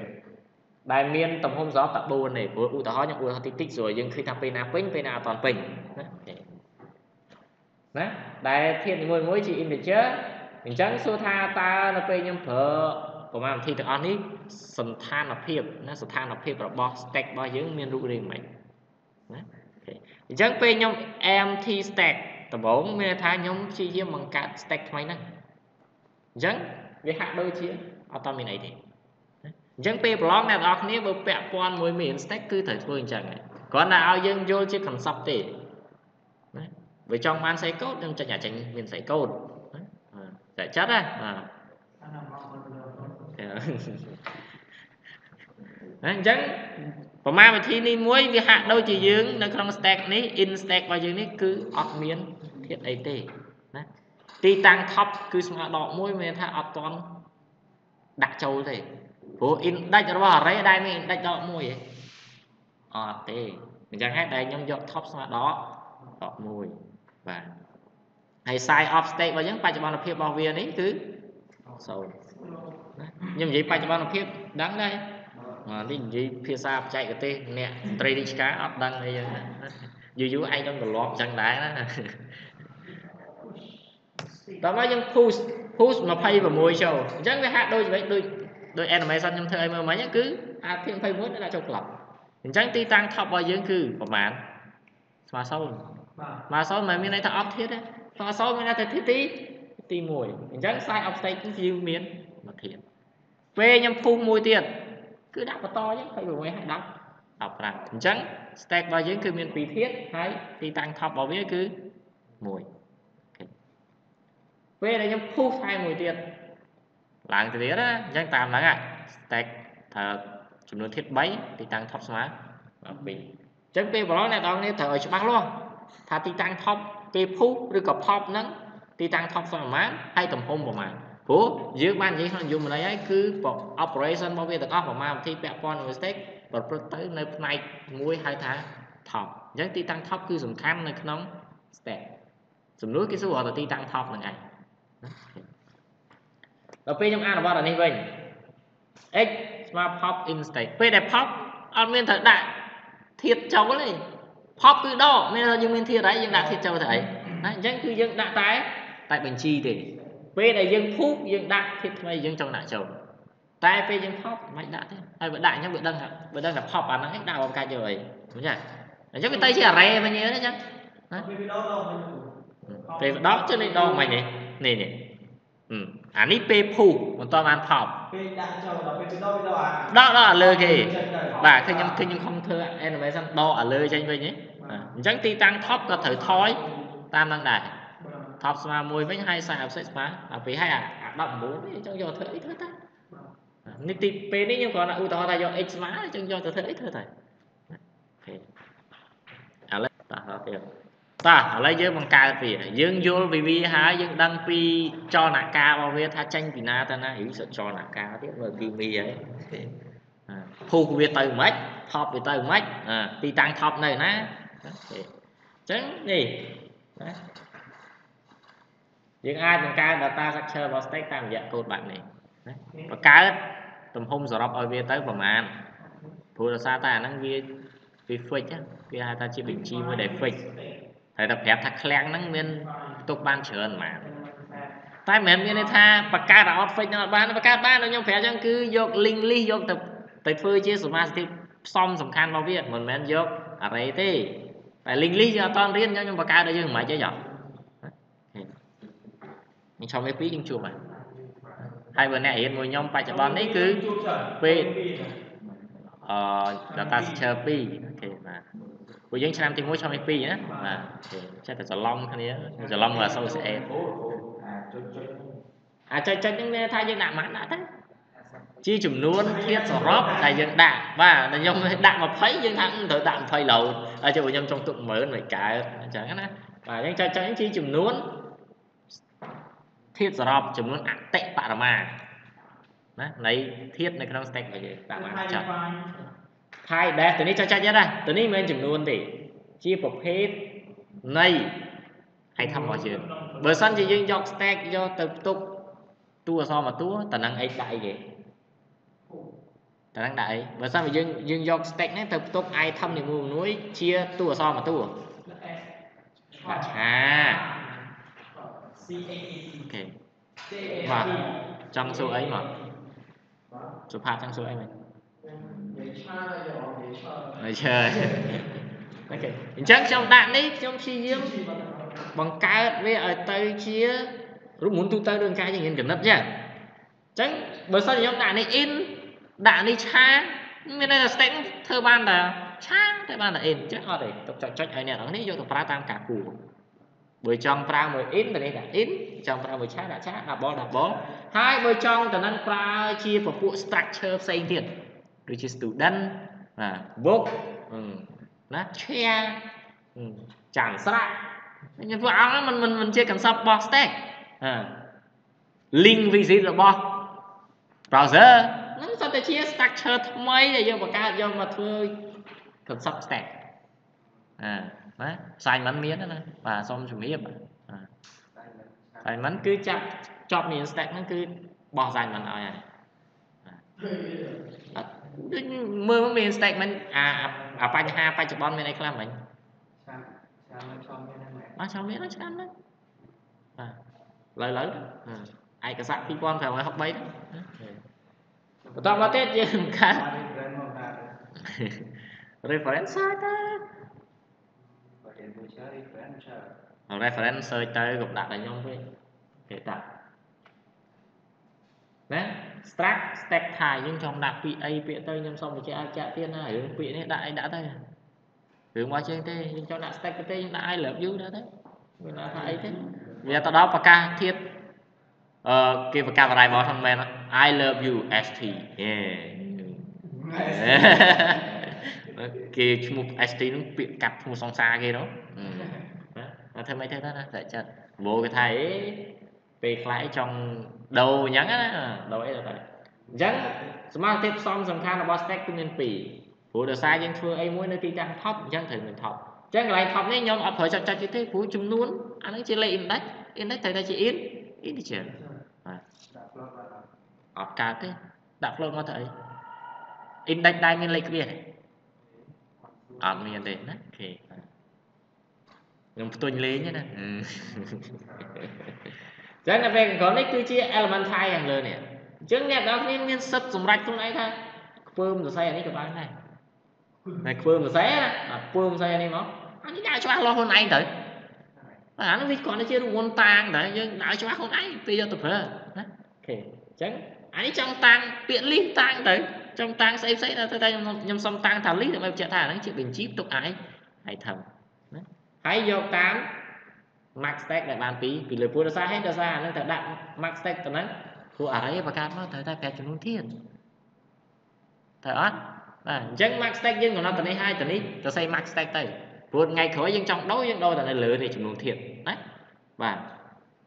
ដែលមានទំហំសរុបតែ4ទេព្រោះឧទាហរណ៍ខ្ញុំឧទាហរណ៍តិចតិចស្រួលយើងឃើញថាពេលណាពេញពេលណាអត់ទាន់ពេញណាណាដែលធាតុនីមួយៗជា integer អញ្ចឹងសួរថាតើនៅពេលខ្ញុំប្រើប្រមាណវិធីទាំងអស់នេះសន្តានភាពណាស្ថានភាពរបស់ stack របស់យើងមានរូបរាងម៉េចណាអញ្ចឹងពេលខ្ញុំ empty stack ដំបូងមានថាខ្ញុំព្យាយាមបង្កើត stack ថ្មីហ្នឹង អញ្ចឹងវាហាក់ដូចជាអត់តមានអីទេអញ្ចឹងពេលប្រឡងអ្នកនរគ្នាបើពាក់ព័ន្ធមួយមាន stack គឺត្រូវធ្វើអញ្ចឹងគ្រាន់តែឲ្យយើងយល់ជា concept ទេណាបើចង់បានស្អីកូដខ្ញុំចេញអាចចេញមានស្អីកូដតែចិត្តណាបាទអញ្ចឹងប្រមាណវិធីនេះមួយវាហាក់ដូចជាយើងនៅក្នុង stack នេះ in stack របស់យើងនេះគឺអត់មានធាតុអីទេណា ទីតាំង top គឺស្មើដក1មានថាអត់តន់ដាក់ចូលទេព្រោះ index របស់ array ដែលមាន index ដក1ឯងអត់ទេអញ្ចឹងហើយដែលខ្ញុំយក top ស្មើដកដក1បាទហើយ size of state របស់យើងបច្ចុប្បន្នភាពរបស់វានេះគឺ0ខ្ញុំនិយាយបច្ចុប្បន្នភាពដឹងដែរនេះនិយាយភាសាបច្ចេកទេសអ្នកត្រីរាជការអត់ដឹងអីចឹងយូរយូរឯងនឹងត្រឡប់ចឹងដែរណា តោះមកយើង push push 26ចូលអញ្ចឹងវាហាក់ដូចវិញដូចដូច animation ខ្ញុំធ្វើឲ្យមើលមិញគឺអាធាន21ដាក់ចូលក្លឹបអញ្ចឹងទីតាំង top របស់យើងគឺប្រហែលស្មើ0បាទស្មើ0មិនមានន័យថាអត់ធាតទេស្មើ0មានន័យថាធាតទីទី1អញ្ចឹង size of state គឺមានមួយធាតពេលខ្ញុំ push មួយទៀតគឺដាក់បន្តអញ្ចឹង26ហើយ10 15អញ្ចឹង stack របស់យើងគឺមាន2ធាតុហើយទីតាំង top របស់វាគឺ1 ពេលដែលខ្ញុំ push ថែមមួយទៀតឡើងទៅទៀតណាអញ្ចឹងតាមហ្នឹង stack ថាចំនួនធាតុ3ទីតាំង top ស្មើ2អញ្ចឹងពេលប្រឡងអ្នកនរគ្នាត្រូវឲ្យច្បាស់លាស់ថាទីតាំង top ពេល push ឬក៏ pop ហ្នឹងទីតាំង top ស្មើប្រមាណហើយទំហំប្រមាណព្រោះយើងបាននិយាយក្នុងយមន័យហើយគឺ operation របស់វាទាំងអស់ប្រមាណវិធីពាក់ព័ន្ធនឹង mistake ប្រព្រឹត្តទៅនៅផ្នែកមួយហៅថា top អញ្ចឹងទីតាំង top គឺសំខាន់នៅក្នុង stack សំណួរគេសួរអត់ទីតាំង top ហ្នឹងឯង ដល់ពេលខ្ញុំអនុវត្តអានេះវិញ x ស្មើ pop in stack ពេលដែល pop អត់មានត្រូវដាក់ធាតចូលទេ pop គឺដកមានថាយើងមានធាតអីយើងដាក់ធាតចូលទៅអីណាអញ្ចឹងគឺយើងដាក់តែតែបញ្ជីទេពេលដែលយើងភូកយើងដាក់ធាតុថ្មីយើងចង់ដាក់ចូលតែពេលយើងផប់មិនដាក់ទេហើយបើដាក់អញ្ចឹងវាដឹងថាបើដឹងថាផប់អាហ្នឹងឯងដាក់បំកាច់យកអីឃើញទេអញ្ចឹងវាទៅជា array វិញទេអញ្ចឹងណាពេលដកដកពេលដកចុះនេះដកមិននេះ នេះនេះអានេះពេលភូកមិនតបានផប់ពេលដាក់ចូលដល់ពេលដកវាដកអាដកដកអាលើគេបាទឃើញខ្ញុំឃើញខ្ញុំខំធ្វើ animation ដកអាលើចេញវិញហ៎អញ្ចឹងទីតាំង top ក៏ត្រូវថយតាមនឹងដែរ top ស្មើ1វិញហើយ40 offset ស្មើដល់ពេលហើយអា19នេះអញ្ចឹងយកធ្វើអីធ្វើតានេះទីពេលនេះខ្ញុំគ្រាន់តែឧទាហរណ៍ថាយក x ស្មើអញ្ចឹងយកទៅធ្វើអីធ្វើទៅអូខេឥឡូវតោះដល់ទៀត តោះឥឡូវយើងបង្កើតវាយើងយល់ពីវាហើយយើងដឹងពីចលនាការរបស់វាថាចេញពីណាទៅណាអីសចលនាការទៀតមើលគីមីហើយភូកវាទៅមិនថប់វាទៅមិនទីតាំងថប់នៅណាអញ្ចឹងនេះណាយើងអាចបង្កើត data structure របស់ stack តាមរយៈកូដបែបនេះណាបង្កើតទំហំសរុបឲ្យវាទៅប្រមាណព្រោះដោយសារតែអាហ្នឹងវាវា fix វាហៅថាជាបញ្ជីមួយដែល fix ហើយតែប្រាប់ថាឃ្លាំងហ្នឹងមានផ្ទុកបានច្រើនប៉ុន្មានតែមិនមែនមានន័យថាបង្កើត outfit ហ្នឹងអត់បានបង្កើតបានខ្ញុំប្រាប់ចឹងគឺយក link list យកទៅទៅធ្វើជាសមាសធាតុផ្សំសំខាន់របស់វាមិនមែនយក array ទេតែ link list យើងអត់តរៀនខ្ញុំបង្កើតឲ្យយើងមិនខ្មិចទេចុះខ្ញុំឆុំ AP យើងជួបហើយហើយបើអ្នករៀនមួយខ្ញុំបច្ចុប្បន្ននេះគឺពេលអឺ data structure 2អូខេបាទ ពួកយើងឆ្នាំទី1ឆ្នាំទី2ណាបាទចេះតែច្រឡំគ្នាច្រឡំមក associate អាចុចចុចហ្នឹងថាយើងដាក់ម៉ាក់ដាក់ទៅជាចំនួនធាតុសរុបដែលយើងដាក់បាទខ្ញុំដាក់20យើងថាត្រូវដាក់20ឡូហើយចុះខ្ញុំចង់ទុក10000មិនកើតអញ្ចឹងណាបាទអញ្ចឹងចុចចុចជាចំនួនធាតុសរុបចំនួនអតិបរមាណានៃធាតុនៅក្នុង stack របស់យើងដាក់មកចុច pi dash ទៅនេះចុចចុចទៀតណាទៅនេះមិនមែនចំនួនទេជាប្រភេទនៃ item របស់យើងបើសិនជាយើងយក stack យកទៅផ្ទុកតួអក្សរមួយតួតនឹងអីដាក់អីគេតនឹងដាក់អីបើសិនជាយើងយើងយក stack នេះទៅផ្ទុក item នីមួយមួយជាតួអក្សរមួយតួដាក់ឆា C A E អូខេបាទចង់សួរអីមកសុផាតចង់សួរអីមែន និយាយឆើអូខេអញ្ចឹងខ្ញុំដាក់នេះខ្ញុំព្យាយាមបង្កើតវាឲ្យទៅជារូបមន្តទូទៅដូចការយើងរៀនកណិតចឹងអញ្ចឹងបើសិនខ្ញុំដាក់នេះ in ដាក់នេះឆាមានន័យថា stack ធ្វើបានតែឆាតែបានតែ in ចឹងអត់ទេទុកចុចចុចឲ្យអ្នកនរនេះយកទៅប្រើតាមការគួរបើចង់ប្រើមួយ in ទៅនេះដាក់ in ចង់ប្រើមួយឆាដាក់ឆា double double ហើយបើចង់តំណប្រើជាពពួក structure ផ្សេងទៀត ដូចជា student បាទ work ណា chair ចានស្រាក់ខ្ញុំធ្វើអង្គមិនមិនមិនជាកំសត់របស់ stack ហា link visit របស់ browser ហ្នឹងសុទ្ធតែជា structure ថ្មីដែលយើងបង្កើតយកមកធ្វើកំសត់ stack អាណាផ្សាយមិនមានណាបាទសូមជំរាបផ្សាយមិនគឺចាប់ចប់មាន stack ហ្នឹងគឺបោះផ្សាយមិនឲ្យហើយអត់ ដូចមើលមាន statement អាអាបញ្ហាបច្ចុប្បន្នមានអីខ្លះមិញឆ្នាំឆ្នាំឆ្លងមានហ្នឹងអត់ឆ្លងមានឆ្នាំហ្នឹងបាទឡើយឡើយឯកសារ2563ហ្នឹងបន្តមកទៀតយើងខាត់ reference ទៅ reference search ទៅកុំដាក់ដល់ខ្ញុំពេកគេដាក់ណា struct stack ថាយើងចង់ដាក់ពាក្យអីពាក្យទៅខ្ញុំសូមបញ្ជាក់ឲ្យចាក់ទៀតណារឿងពាក្យនេះដាក់អីដាក់ទៅរឿងមកជាងទេយើងចង់ដាក់ stack ទៅយើងដាក់ I love you ដែរទៅមានថាអីទេវាទៅដល់ប្រកាសធាតអឺគេប្រកាស variable ហ្នឹងមែន I love you st គេឈ្មោះ st ហ្នឹងពាក្យកាត់ឈ្មោះសង្សារគេនោះណាធ្វើមិនទេណាតែចិត្តវោគេថាអី ពេលខ្លះចង់ដូរអញ្ចឹងណាដូរអីទៅតែអញ្ចឹងសមាសធាតុផ្សំសំខាន់របស់ stack គឺមាន2ព្រោះដោយសារយើងធ្វើអីមួយនៅទីតាំង top អញ្ចឹងត្រូវមាន top អញ្ចឹងកន្លែង top នេះខ្ញុំអត់ប្រើចុចចុចទេព្រោះចំនួនអាហ្នឹងជាលេខ index index ត្រូវតែជា int integer បាទអត់កើតទេដាក់ float មកទៅអី index ដែរមានលេខគ្រាអត់មានទេណាអូខេខ្ញុំផ្ទុញលេងណា ចឹងនៅពេលក្រោមនេះគឺជា element ថៃខាងលើនេះអញ្ចឹងអ្នកទាំងគ្នាមានសិទ្ធិសម្រេចខ្លួនឯងថាខ្ពើមសរសៃអានេះក៏បានដែរតែខ្ពើមសរសៃណាខ្ពើមសរសៃអានេះមកអានេះដាក់ច្បាស់លាស់ខ្លួនឯងទៅអានោះវាគ្រាន់តែជារូបមន្តតាងតែយើងដាក់ច្បាស់ខ្លួនឯងពេលយកទៅប្រើណាអូខេអញ្ចឹងអានេះចង់តាំងពាក្យលីសតាំងទៅចង់តាំងស្អីផ្សេងទៅតែខ្ញុំខ្ញុំសុំតាំងថាលីសដើម្បីបញ្ជាក់ថាអាហ្នឹងជាបញ្ជីផ្ទុកអាយហើយធំហើយយកតាម max stack ដែលបានពីពីលើពួរដោយសារហេតុដោយសារអានឹងទៅដាក់ max stack ទៅហ្នឹងព្រោះ array បង្កើតមកត្រូវតែប្រាប់ចំនួនទៀតត្រូវអត់បាទអញ្ចឹង max stack យើងកំណត់ទៅនេះហើយទៅនេះទៅសេ max stack ទៅព្រោះថ្ងៃក្រោយយើងចង់ដូរយើងដូរតែនៅលើនេះចំនួនទៀតណាបាទ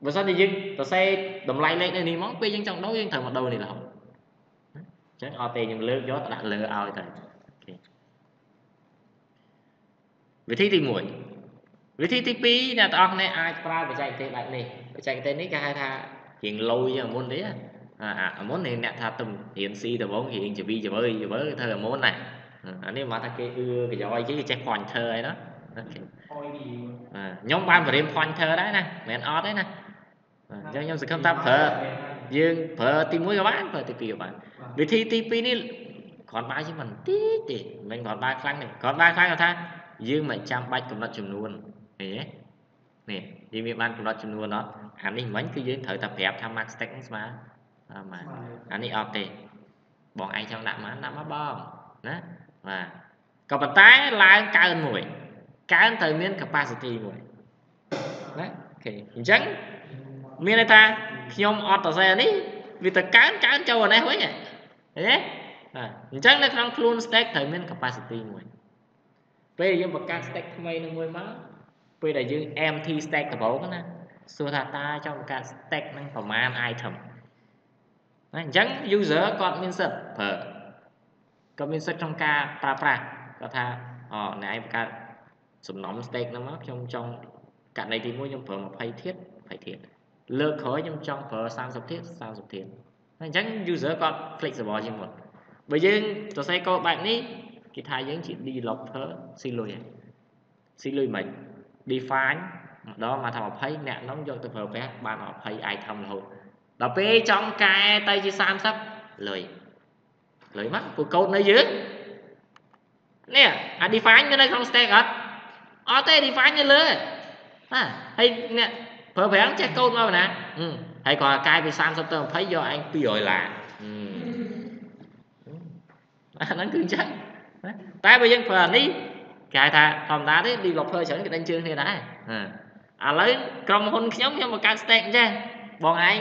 បើសិនជាយើងទៅសេតម្លៃលេខនៅនេះមកពេលយើងចង់ដូរយើងត្រូវមកដូរនេះរហូតអញ្ចឹងអត់ទេខ្ញុំលើកយកទៅដាក់លើឲ្យទៅវិធីទី1 វិធីទី2អ្នកទាំងអស់គ្នាអាចប្រើបច្ចេកទេសបែបនេះបច្ចេកទេសនេះគេហៅថារៀងលុយមុនទេអាមុននេះអ្នកថាទំរៀន C ដំបងរៀងចវីចវើចវើធ្វើអាមុនណាអានេះមកថាគេអឺកយ៉យជិះចេះ pointer អីណាខ្ញុំបានបរៀន pointer ដែរណាមិនមែនអត់ទេណាអញ្ចឹងខ្ញុំសង្ឃឹមថាប្រើយើងប្រើទី1ក៏បានប្រើទី2ក៏បានវិធីទី2នេះគ្រាន់បើជាមិនតិចទេមិនគ្រាន់បើខ្លាំងទេគ្រាន់បើខ្លាំងថាយើងមិនចាំបាច់កំណត់ចំនួន ឃើញទេនេះយើងមានបានកំណត់ចំនួនអត់អានេះមិញគឺយើងត្រូវតែប្រាប់ថា max stack ហ្នឹងស្មើបាទអានេះអត់ទេបងឯងចង់ដាក់បានដាក់មកបងណាបាទក៏ប៉ុន្តែឡើងកើនមួយកើនត្រូវមាន capacity មួយណាអូខេអញ្ចឹងមានន័យថាខ្ញុំអត់តសេនេះវាទៅកើនកើនចូលអានេះវិញឃើញទេបាទអញ្ចឹងនៅក្នុងខ្លួន stack ត្រូវមាន capacity មួយពេលយើងបង្កើត stack ថ្មីនឹងមួយមក ពេលដែលយើង empty stack ដំបូងណាសួរថាតើចង់បង្កើត stack នឹងប្រមាណ item ណាអញ្ចឹង user គាត់មានសិទ្ធប្រើគាត់មានសិទ្ធក្នុងការប្រើប្រាស់គាត់ថាអូអ្នកឯងបង្កើតសំណុំ stack ហ្នឹងមកខ្ញុំចង់ករណីទី1ខ្ញុំប្រើ20ធាតុ20ធាតុលើកក្រោយខ្ញុំចង់ប្រើ30ធាតុ30ធាតុអញ្ចឹង user គាត់ flexible ជាងមុនបើយើងសរសេរកូដបែបនេះគេថាយើងជា developer ស៊ីលុយហើយស៊ីលុយមិន define ម្ដងមកថា20អ្នកនោះយកទៅប្រើប្រាស់បាន20 item រហូតដល់ពេលចង់កែទៅជា30លុយលុយមកពួកកូដនៅយើងនេះអា define នៅក្នុង stack អត់អត់ទេ define នៅលើណាហើយអ្នកប្រើប្រាស់ចេះកូដមកណាហើយគាត់កែពី30ទៅ20យកឯង200ឡាអាហ្នឹងគឺអញ្ចឹងតែបើយើងប្រើអានេះ គេហៅថាធម្មតាទេ developer ច្រើនគេដេញជើងគ្នាដែរឥឡូវក្រុមហ៊ុនខ្ញុំខ្ញុំបង្កើត stack ចេះបងឯង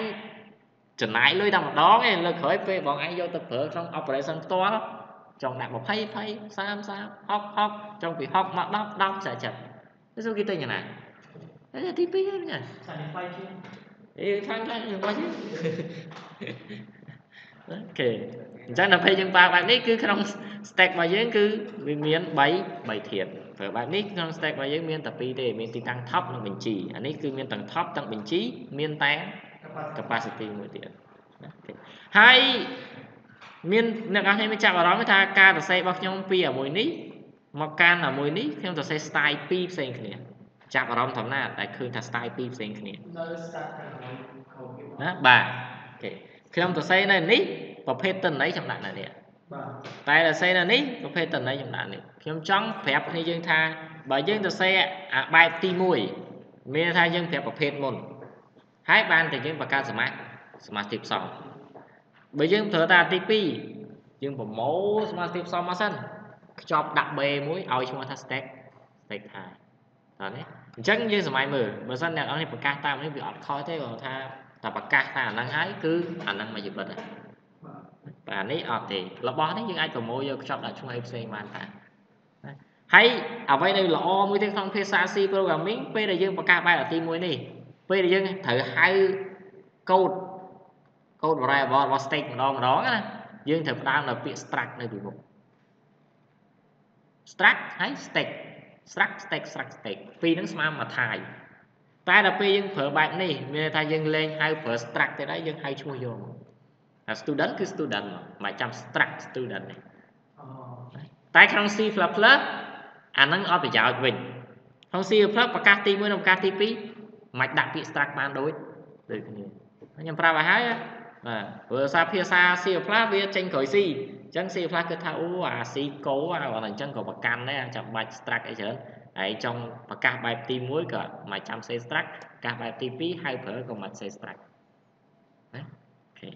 ចំណាយលុយតែម្ដងឯងលើក្រោយពេលបងឯងយកទៅប្រើក្នុង operation ផ្ទាល់ចង់ដាក់20 20 30 30 60 60ចង់ពី60មក10 10 40ចិត្តទៅសុំគេទៅយ៉ាងណាតែទី2ហ្នឹងចាសាច់បាយជាអេខាងខាងបាយជាអូខេ អញ្ចឹងដល់ពេលយើងប្រើបែបនេះគឺក្នុង stack របស់យើងគឺវាមាន3 3ធាតុប្រើបែបនេះក្នុង stack របស់យើងមានតែ2ទេមានទីតាំង top និងបញ្ជីអានេះគឺមានទាំង top ទាំងបញ្ជីមានតែ capacity មួយទៀតហើយមានអ្នកនរមានចាប់អារម្មណ៍ថាការសរសេររបស់ខ្ញុំពីអាមួយនេះមកកាន់អាមួយនេះខ្ញុំសរសេរ style 2ផ្សេងគ្នាចាប់អារម្មណ៍ធម្មតាតែឃើញថា style 2ផ្សេងគ្នាណាបាទអូខេខ្ញុំសរសេរនៅនេះ ប្រភេទតន័យខ្ញុំដាក់នៅនេះបាទតែសរសេរនៅនេះប្រភេទតន័យខ្ញុំដាក់នេះខ្ញុំចង់ប្រាប់គ្នាយើងថាបើយើងសរសេរអាបែបទី1មានថាយើងប្រាប់ប្រភេទមុនហើយបានតែយើងបង្កើតសមាសសមាសទីផ្សំបើយើងប្រើតាទី2យើងប្រមូលសមាសទីផ្សំមកសិនខ្ចប់ដាក់ B មួយឲ្យឈ្មោះថា stack stack ថាតើនេះអញ្ចឹងយើងសម័យមើលបើសិនអ្នកនរនេះប្រកាសតាមនេះវាអត់ខុសទេគាត់ថាតែប្រកាសថាអាហ្នឹងហើយគឺអាហ្នឹងមកជីវិតហើយបា ទនេះអត់ទេរបស់នេះយើងអាចប្រមូលយកខ្ចប់ដាក់ឈ្មោះផ្សេងបានតាហើយអ្វីនៅល្អមួយទៀតក្នុងភាសា C programming ពេលដែលយើងប្រកាសបែបទី1នេះពេលដែលយើងត្រូវហៅកូដកូដ variable របស់ state ម្ដងម្ដងណាយើងត្រូវផ្ដើមនៅពាក្យ struct នៅពីមុខ struct ហើយ state struct state struct state ពីរហ្នឹងស្មើមួយថាយតែដល់ពេលយើងប្រើបែបនេះមានន័យថាយើងលេងហៅប្រើ struct ទេដែរយើងហៅឈ្មោះយកមក តែ student គឺ student មកមិនចាំ struct student ទេតែក្នុង C++ អាហ្នឹងអត់ប្រយោជន៍វិញក្នុង C++ ប្រកាសទី1និងប្រកាសទី2មិនដាក់ពាក្យ struct បានដូចដូចគ្នាខ្ញុំប្រាប់ឲ្យហើយបាទព្រោះសារភាសា C++ វាចេញក្រោយ C អញ្ចឹង C+ គឺថាអូអា C កោអាអញ្ចឹងក៏ប្រកាន់ដែរចាំបាច់ struct អីច្រើនហើយចង់ប្រកាសបែបទី1ក៏មិនចាំ say struct ប្រកាសបែបទី2ហៅប្រើក៏មិន say struct ណាអូខេ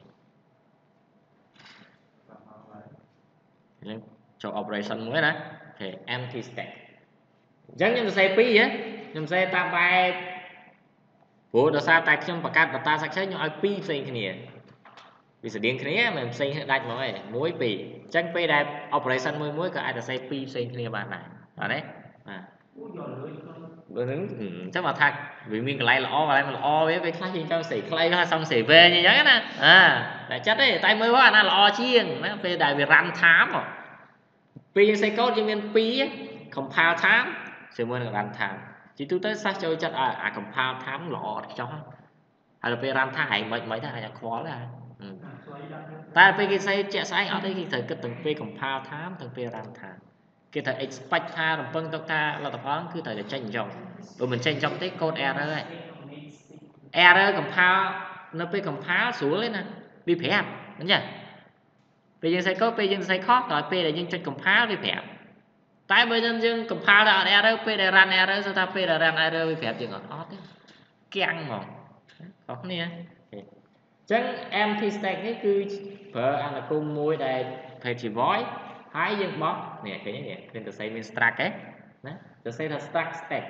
យើងចូល operation មួយណាអូខេ empty stack អញ្ចឹងខ្ញុំសរសេរ2ហ៎ខ្ញុំសេតាមបែបព្រោះដោយសារតែខ្ញុំបង្កើតបន្តសាច់ខ្ញុំឲ្យពីរផ្សេងគ្នាវាស្តៀងគ្នាមិនផ្សេងដាច់ហ្មងឯងមួយពីរអញ្ចឹងពេលដែល operation មួយមួយក៏អាចទៅសេពីរផ្សេងគ្នាបានដែរបាទទេបាទបើនឹងចាំមកថាវាមានកន្លែងល្អកន្លែងមិនល្អវាពេលខ្លះយើងចង់សេខ្លីខ្លះសំសេវែងអញ្ចឹងណាអាតែចិត្តទេតែមើលអាណាល្អជាងណាពេលដែលវារ៉ាន់ថាម ពេលយើងសេកូដយើងមាន2 compile time ជាមួយនឹង run time ជាទូទៅសិស្សចូលចិត្តអា compile time ល្អអត់ខ្ចោះហើយដល់ពេល run time ឯងមិនមិនដែរអាចខ្វល់ដែរតែពេលគេស្អីជាក់ស្អែកអត់ទេគេត្រូវគិតទាំងពេល compile time ទាំងពេល run time គេត្រូវ expect ថារំពឹងទុកថាលទ្ធផលគឺត្រូវតែចេញអញ្ចឹងបើមិនចេញអញ្ចឹងទេ code error ហើយ error compile នៅពេល compile ស្រួលទេណាវាប្រាប់អញ្ចឹង ពេលយើងសេ code ពេលយើងសេខុសដល់ពេលដែលយើងចុច compile វាប្រាប់តែបើយើងយើង compile ដល់អត់ error ពេលដែល run error គឺថាពេលដែល run error វាប្រាប់យើងអត់អត់ទេគាំងហ្មងខុសគ្នាអញ្ចឹង empty stack នេះគឺប្រើអនុគមមួយដែល page void ហើយយើងបោះនេះឃើញនេះឃើញទៅស្អីមាន struct ទេណាទៅស្អីថា struct stack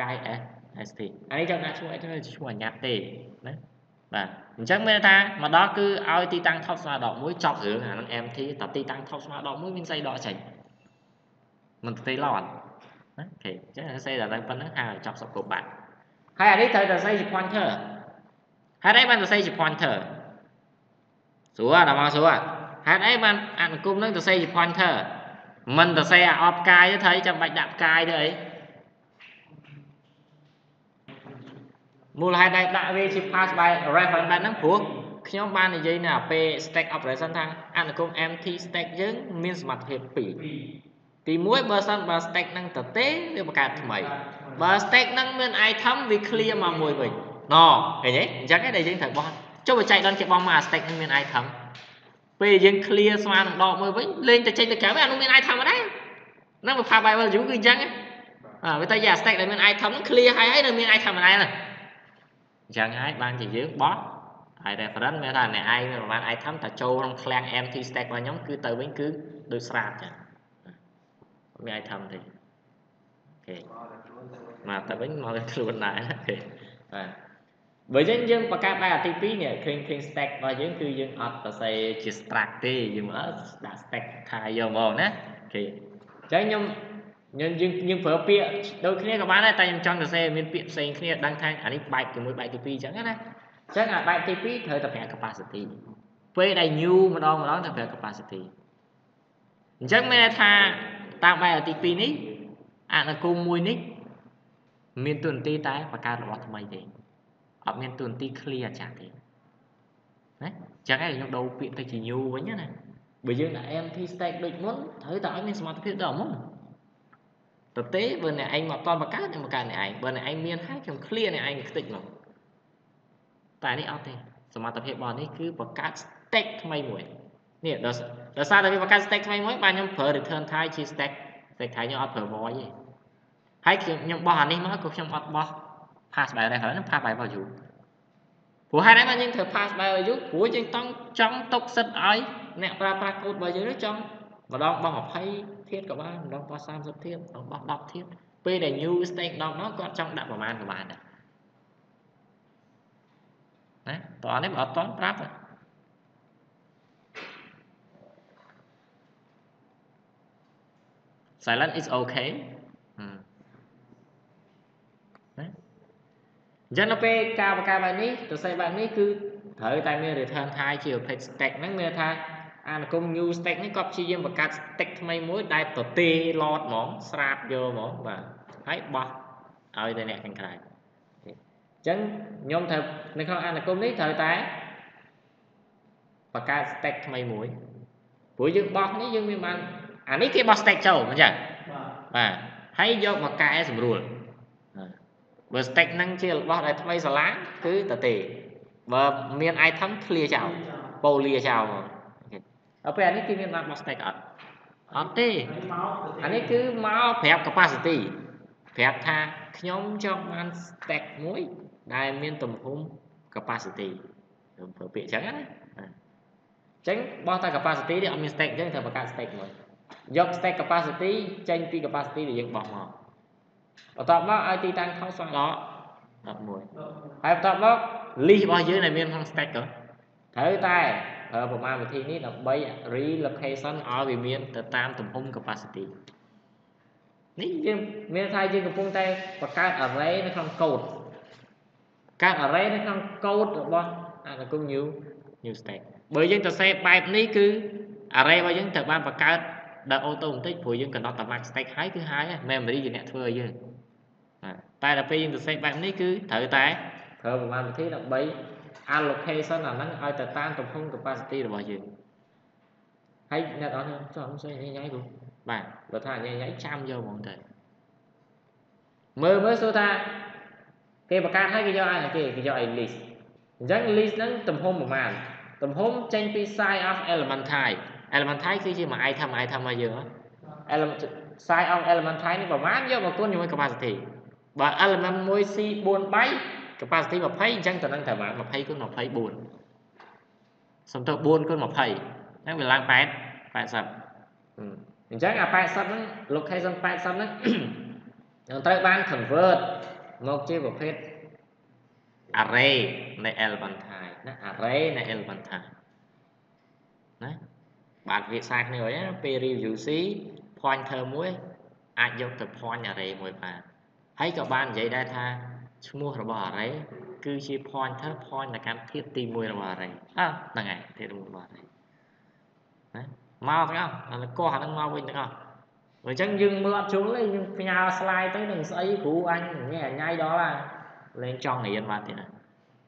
កាយ s st អានេះចង់ដាក់ឈ្មោះអីទៅឈ្មោះអញ្ញាតទេណា បាទអញ្ចឹងមានថាមកដល់គឺឲ្យទីតាំង top ស្មើដក1ចប់រឿងអានឹង MT តទីតាំង top ស្មើដក1មានស្អីដកចេញមិនទៅឡត់ណាអូខេអញ្ចឹងស្អីដល់តែប៉ុណ្្នឹងហើយចប់សពគ្រប់បាត់ហើយអានេះត្រូវតែស្អីជា pointer ហេតុអីបានទៅស្អីជា pointer ស្រួលដល់មកស្រួលហេតុអីបានអនុគមនឹងទៅសេជា pointer មិនទៅសេអាអត់ផ្កាយទេថៃចាំបាច់ដាក់ផ្កាយទៅអី មូលហេតុដែលដាក់វាជា pass by reference បែបហ្នឹងព្រោះខ្ញុំបាននិយាយនៅពេល stack operation ថាអនុគម empty stack យើងមានសមត្ថភាព2ទី1បើសិនបើ stack ហ្នឹងទៅទេវាបង្កើតថ្មីបើ stack ហ្នឹងមាន item វា clear មកមួយវិញណឃើញទេអញ្ចឹងឯងដែលយើងត្រូវបោះចុះបើចែកដល់គេបោះមកអា stack ហ្នឹងមាន item ពេលយើង clear ស្មើនឹងដកមួយវិញលេងទៅចេញទៅក្រៅអានោះមាន item អត់ដែរហ្នឹងបើ Power by value គឺអញ្ចឹងអើវាតែយ៉ា stack ដែលមាន item ហ្នឹង clear ហើយហើយនៅមាន item អត់ដែរ អញ្ចឹងហើយបានជាយើងបោះហើយ reference មានថាអ្នកឯងមានប្រហែល item តែចូលក្នុងឃ្លាំង empty stack របស់ខ្ញុំគឺទៅវិញគឺដូចស្រាបចឹងមាន item ទេអូខេមកទៅវិញមកខ្លួនដែរអូខេបាទបើយើងយើងបង្កើតបែបអាទី2នេះ clean clean stack របស់យើងគឺយើងអត់សរសេរជា struct ទេយើងមើលដាក់ stack ថាយកមកណាអូខេអញ្ចឹងខ្ញុំ យើងយើងយើងប្រើពាក្យដូចគ្នាក៏បានដែរតែខ្ញុំចង់សរសេរមានពាក្យផ្សេងគ្នាដឹងថាអានេះបែកជាមួយបែកទី2អញ្ចឹងណាអញ្ចឹងអាបែកទី2ត្រូវតែប្រើ capacity ពេលដែល new ម្ដងម្ដងត្រូវប្រើ capacity អញ្ចឹងមានន័យថាតាមបែបទី2នេះអនុគមមួយនេះមានទូនទីតែបង្កើតរបស់ថ្មីទេអត់មានទួនាទី clear អាចារ្យទេណាអញ្ចឹងឯងខ្ញុំដូរពាក្យទៅជា new វិញណាបើយើងដាក់ empty stack ដូចមុនត្រូវតែឲ្យមានសមត្ថភាពដល់មុន ទៅទេបើអ្នកឯងមកតបង្កើតខ្ញុំបង្កើតអ្នកឯងបើអ្នកឯងមានហើយខ្ញុំ clear អ្នកឯងខ្ទេចមកតែនេះអត់ទេសមត្ថភាពរបស់នេះគឺបង្កើត stack ថ្មីមួយនេះដល់ដល់សារតែវាបង្កើត stack ថ្មីមួយបាទខ្ញុំប្រើ return type ជា stack stack type ខ្ញុំអត់ប្រើ void ទេហើយខ្ញុំខ្ញុំបោះអានេះមកក៏ខ្ញុំអត់បោះ pass by reference នឹង pass by value ព្រោះហេតុអីបានយើងត្រូវ pass by value ព្រោះយើងចង់ចង់ទុកសិទ្ធឲ្យអ្នកប្រើប្រាស់កូដរបស់យើងចង់ ម្ដងបោះ20ធាតក៏បានម្ដងបោះ30ធាតម្ដងបោះ10ធាតពេលដែល new stake 10ដងគាត់ចង់ដាក់ប្រមាណក៏បានដែរណាតោះនេះបើអត់តន់ប្រាប់ silent is okay អញ្ចឹងនៅពេលការបង្កើតបែបនេះទៅសេបែបនេះគឺត្រូវតែមាន return type ជាប្រភេទ stack ហ្នឹងមានថា អានគម new stack នេះគាត់ព្យាយាមបង្កើត stack ថ្មីមួយដែលប្រទេ load ហ្មងស្រាបយកហ្មងបាទហើយបោះឲ្យទៅអ្នកខាងក្រៅអញ្ចឹងខ្ញុំត្រូវនៅក្នុងអានគមនេះត្រូវតែបង្កើត stack ថ្មីមួយព្រោះយើងបោះនេះយើងមានបានអានេះគេបោះ stack ចូលអញ្ចឹងបាទហើយយកមកកែសម្រួលបើ stack ហ្នឹងជារបស់ដែលថ្មីសាឡាគឺតទេបើមាន item clear ចោលបូលាចោលមក ដល់ពេលអានេះគឺមានបានបោះ stack អត់អត់ទេអានេះគឺមកប្រាប់ capacity ប្រាប់ថាខ្ញុំចង់បាន stack មួយដែលមានទំហំ capacity ខ្ញុំប្រើពាក្យអញ្ចឹងណាអញ្ចឹងបោះតែ capacity នេះអត់មាន stack អញ្ចឹងត្រូវបង្កើត stack មួយយក stack capacity ចេញពី capacity ដែលយើងបោះមកបន្ទាប់មកឲ្យទីតាំងខុសស្វែងរក11ហើយបន្ទាប់មក list របស់យើងដែលមានក្នុង stack ក៏ត្រូវតែ ប្រើប្រមាណវិធីនេះដើម្បី relocation ឲ្យវាមានទៅតាមទំហំ capacity នេះយើងមានថាយើងកំពុងតែបង្កើត array នៅក្នុង code កើត array នៅក្នុង code របស់អានគម new new stack បើយើងទៅសេបែបនេះគឺ array របស់យើងត្រូវបានបង្កើតដោយអូតូម៉ាទិកព្រោះយើងកំណត់តែ max stack ហើយគឺហើយ memory ជាអ្នកធ្វើឲ្យយើងតែដល់ពេលយើងទៅសេបែបនេះគឺត្រូវតែប្រើប្រមាណវិធីដើម្បី allocation អាហ្នឹងឲ្យទៅតាមទំហំ capacity របស់យើងហើយអ្នកនរចង់ស្អីញ៉ៃញ៉ៃគ្រូបាទបើថាញ៉ៃញ៉ៃចាំយកហ្មងទៅមើលមើលសួរថាគេបង្កើតឲ្យគេយកឲ្យគេគេយកឲ្យ list អញ្ចឹង list ហ្នឹងទំហំប្រមាណទំហំចេញពី size of element type element type គឺជាមួយ item item របស់យើង element size of element type នេះប្រមាណយកមកគុណជាមួយ capacity បើ element មួយ C 4បាយ capacity 20អញ្ចឹងតំណឹងតែបាន20គុណ24សំទៅ4គុណ20អញ្ចឹងវាឡើង8 80អញ្ចឹងអា80ហ្នឹង location 80ហ្នឹងនឹងត្រូវបាន convert មកជាប្រភេទ array នៃ element type ណា array នៃ element type ណាបាទវាខ្សែគ្នាហើយពេល review C pointer មួយអាចយកទៅ point array មួយបានហើយក៏បាននិយាយដែរថា ឈ្មោះរបស់ array គឺជា pointer point ទៅកាន់ធាតុទី1របស់ array អើហ្នឹងហើយធាតុ1របស់ array ណាមកទាំងអស់អាកោះអាហ្នឹងមកវិញទាំងអស់អញ្ចឹងយើងមើលអត់ជុលទេយើងផ្ញើ slide ទៅនឹងស្អីគ្រូអញញ៉ៃញ៉ៃដល់ហើយលេងចង់រៀនបានទៀតណា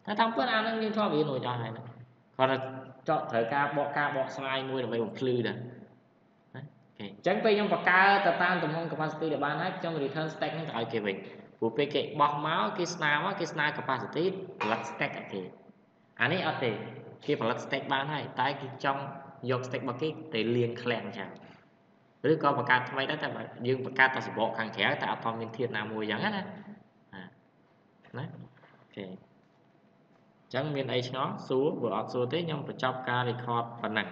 តែតាមពិតអាហ្នឹងយើងធ្លាប់រៀនរួចអស់ហើយណាគាត់តែចော့ត្រូវការបកការបក slide មួយដើម្បីបំភ្លឺដែរអញ្ចឹងពេលខ្ញុំបកកើទៅតាមទំហំ capacity ដែលបានហើយខ្ញុំ return stack ហ្នឹងទៅឲ្យគេវិញ ព្រោះពេលគេបោះមកគេស្នើមកគេស្នើ capacity ផលិត stack ឲ្យគេអានេះអត់ទេគេផលិត stack បានហើយតែគេចង់យក stack របស់គេទៅលាងឃ្លាំងចឹងឬក៏បង្កើតថ្មីដែរតែយើងបង្កើតតែសបកខាងក្រៅតែអត់មានធាតុណាមួយចឹងណាណាអូខេអញ្ចឹងមានអីឆ្ងល់សួរបើអត់សួរទេខ្ញុំបញ្ចប់ការ record ប៉ុណ្ណឹង